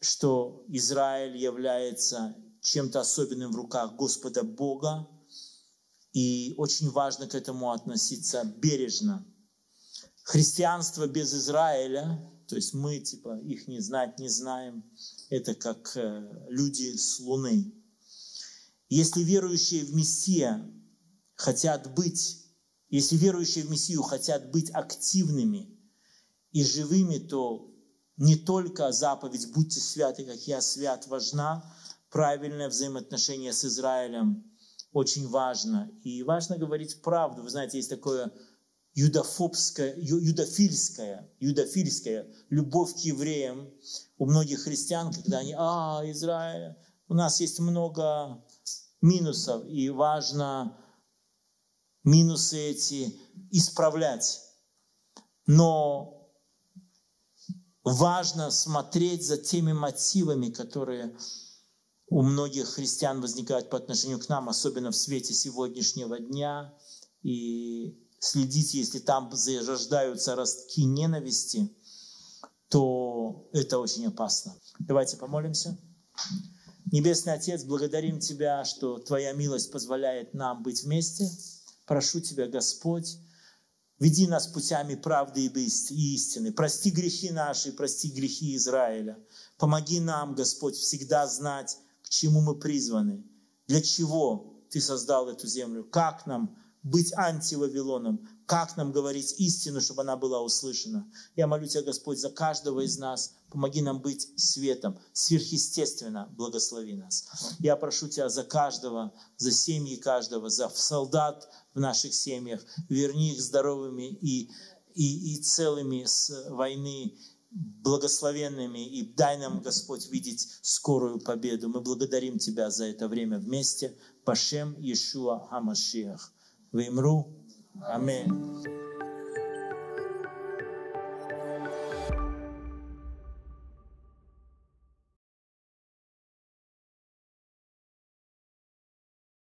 [SPEAKER 1] что Израиль является чем-то особенным в руках Господа Бога, и очень важно к этому относиться бережно. Христианство без Израиля, то есть мы типа их не знать не знаем, это как э, люди с Луны. Если верующие в Мессия хотят быть, если верующие в Мессию хотят быть активными и живыми, то не только заповедь «Будьте святы, как я свят» важна, правильное взаимоотношение с Израилем очень важно. И важно говорить правду. Вы знаете, есть такое юдофобская, юдофильская, юдофильская любовь к евреям у многих христиан, когда они, а, Израиль, у нас есть много минусов, и важно минусы эти исправлять. Но важно смотреть за теми мотивами, которые у многих христиан возникают по отношению к нам, особенно в свете сегодняшнего дня. И следите, если там зарождаются ростки ненависти, то это очень опасно. Давайте помолимся. Небесный Отец, благодарим Тебя, что Твоя милость позволяет нам быть вместе. Прошу Тебя, Господь, веди нас путями правды и истины. Прости грехи наши, прости грехи Израиля. Помоги нам, Господь, всегда знать, к чему мы призваны, для чего Ты создал эту землю, как нам быть антивавилоном, как нам говорить истину, чтобы она была услышана. Я молю Тебя, Господь, за каждого из нас. Помоги нам быть светом. Сверхъестественно благослови нас. Я прошу Тебя за каждого, за семьи каждого, за солдат в наших семьях. Верни их здоровыми и, и, и целыми с войны благословенными и дай нам, Господь, видеть скорую победу. Мы благодарим Тебя за это время вместе. Пашем Иешуа Хамашиах. Вимру. Аминь.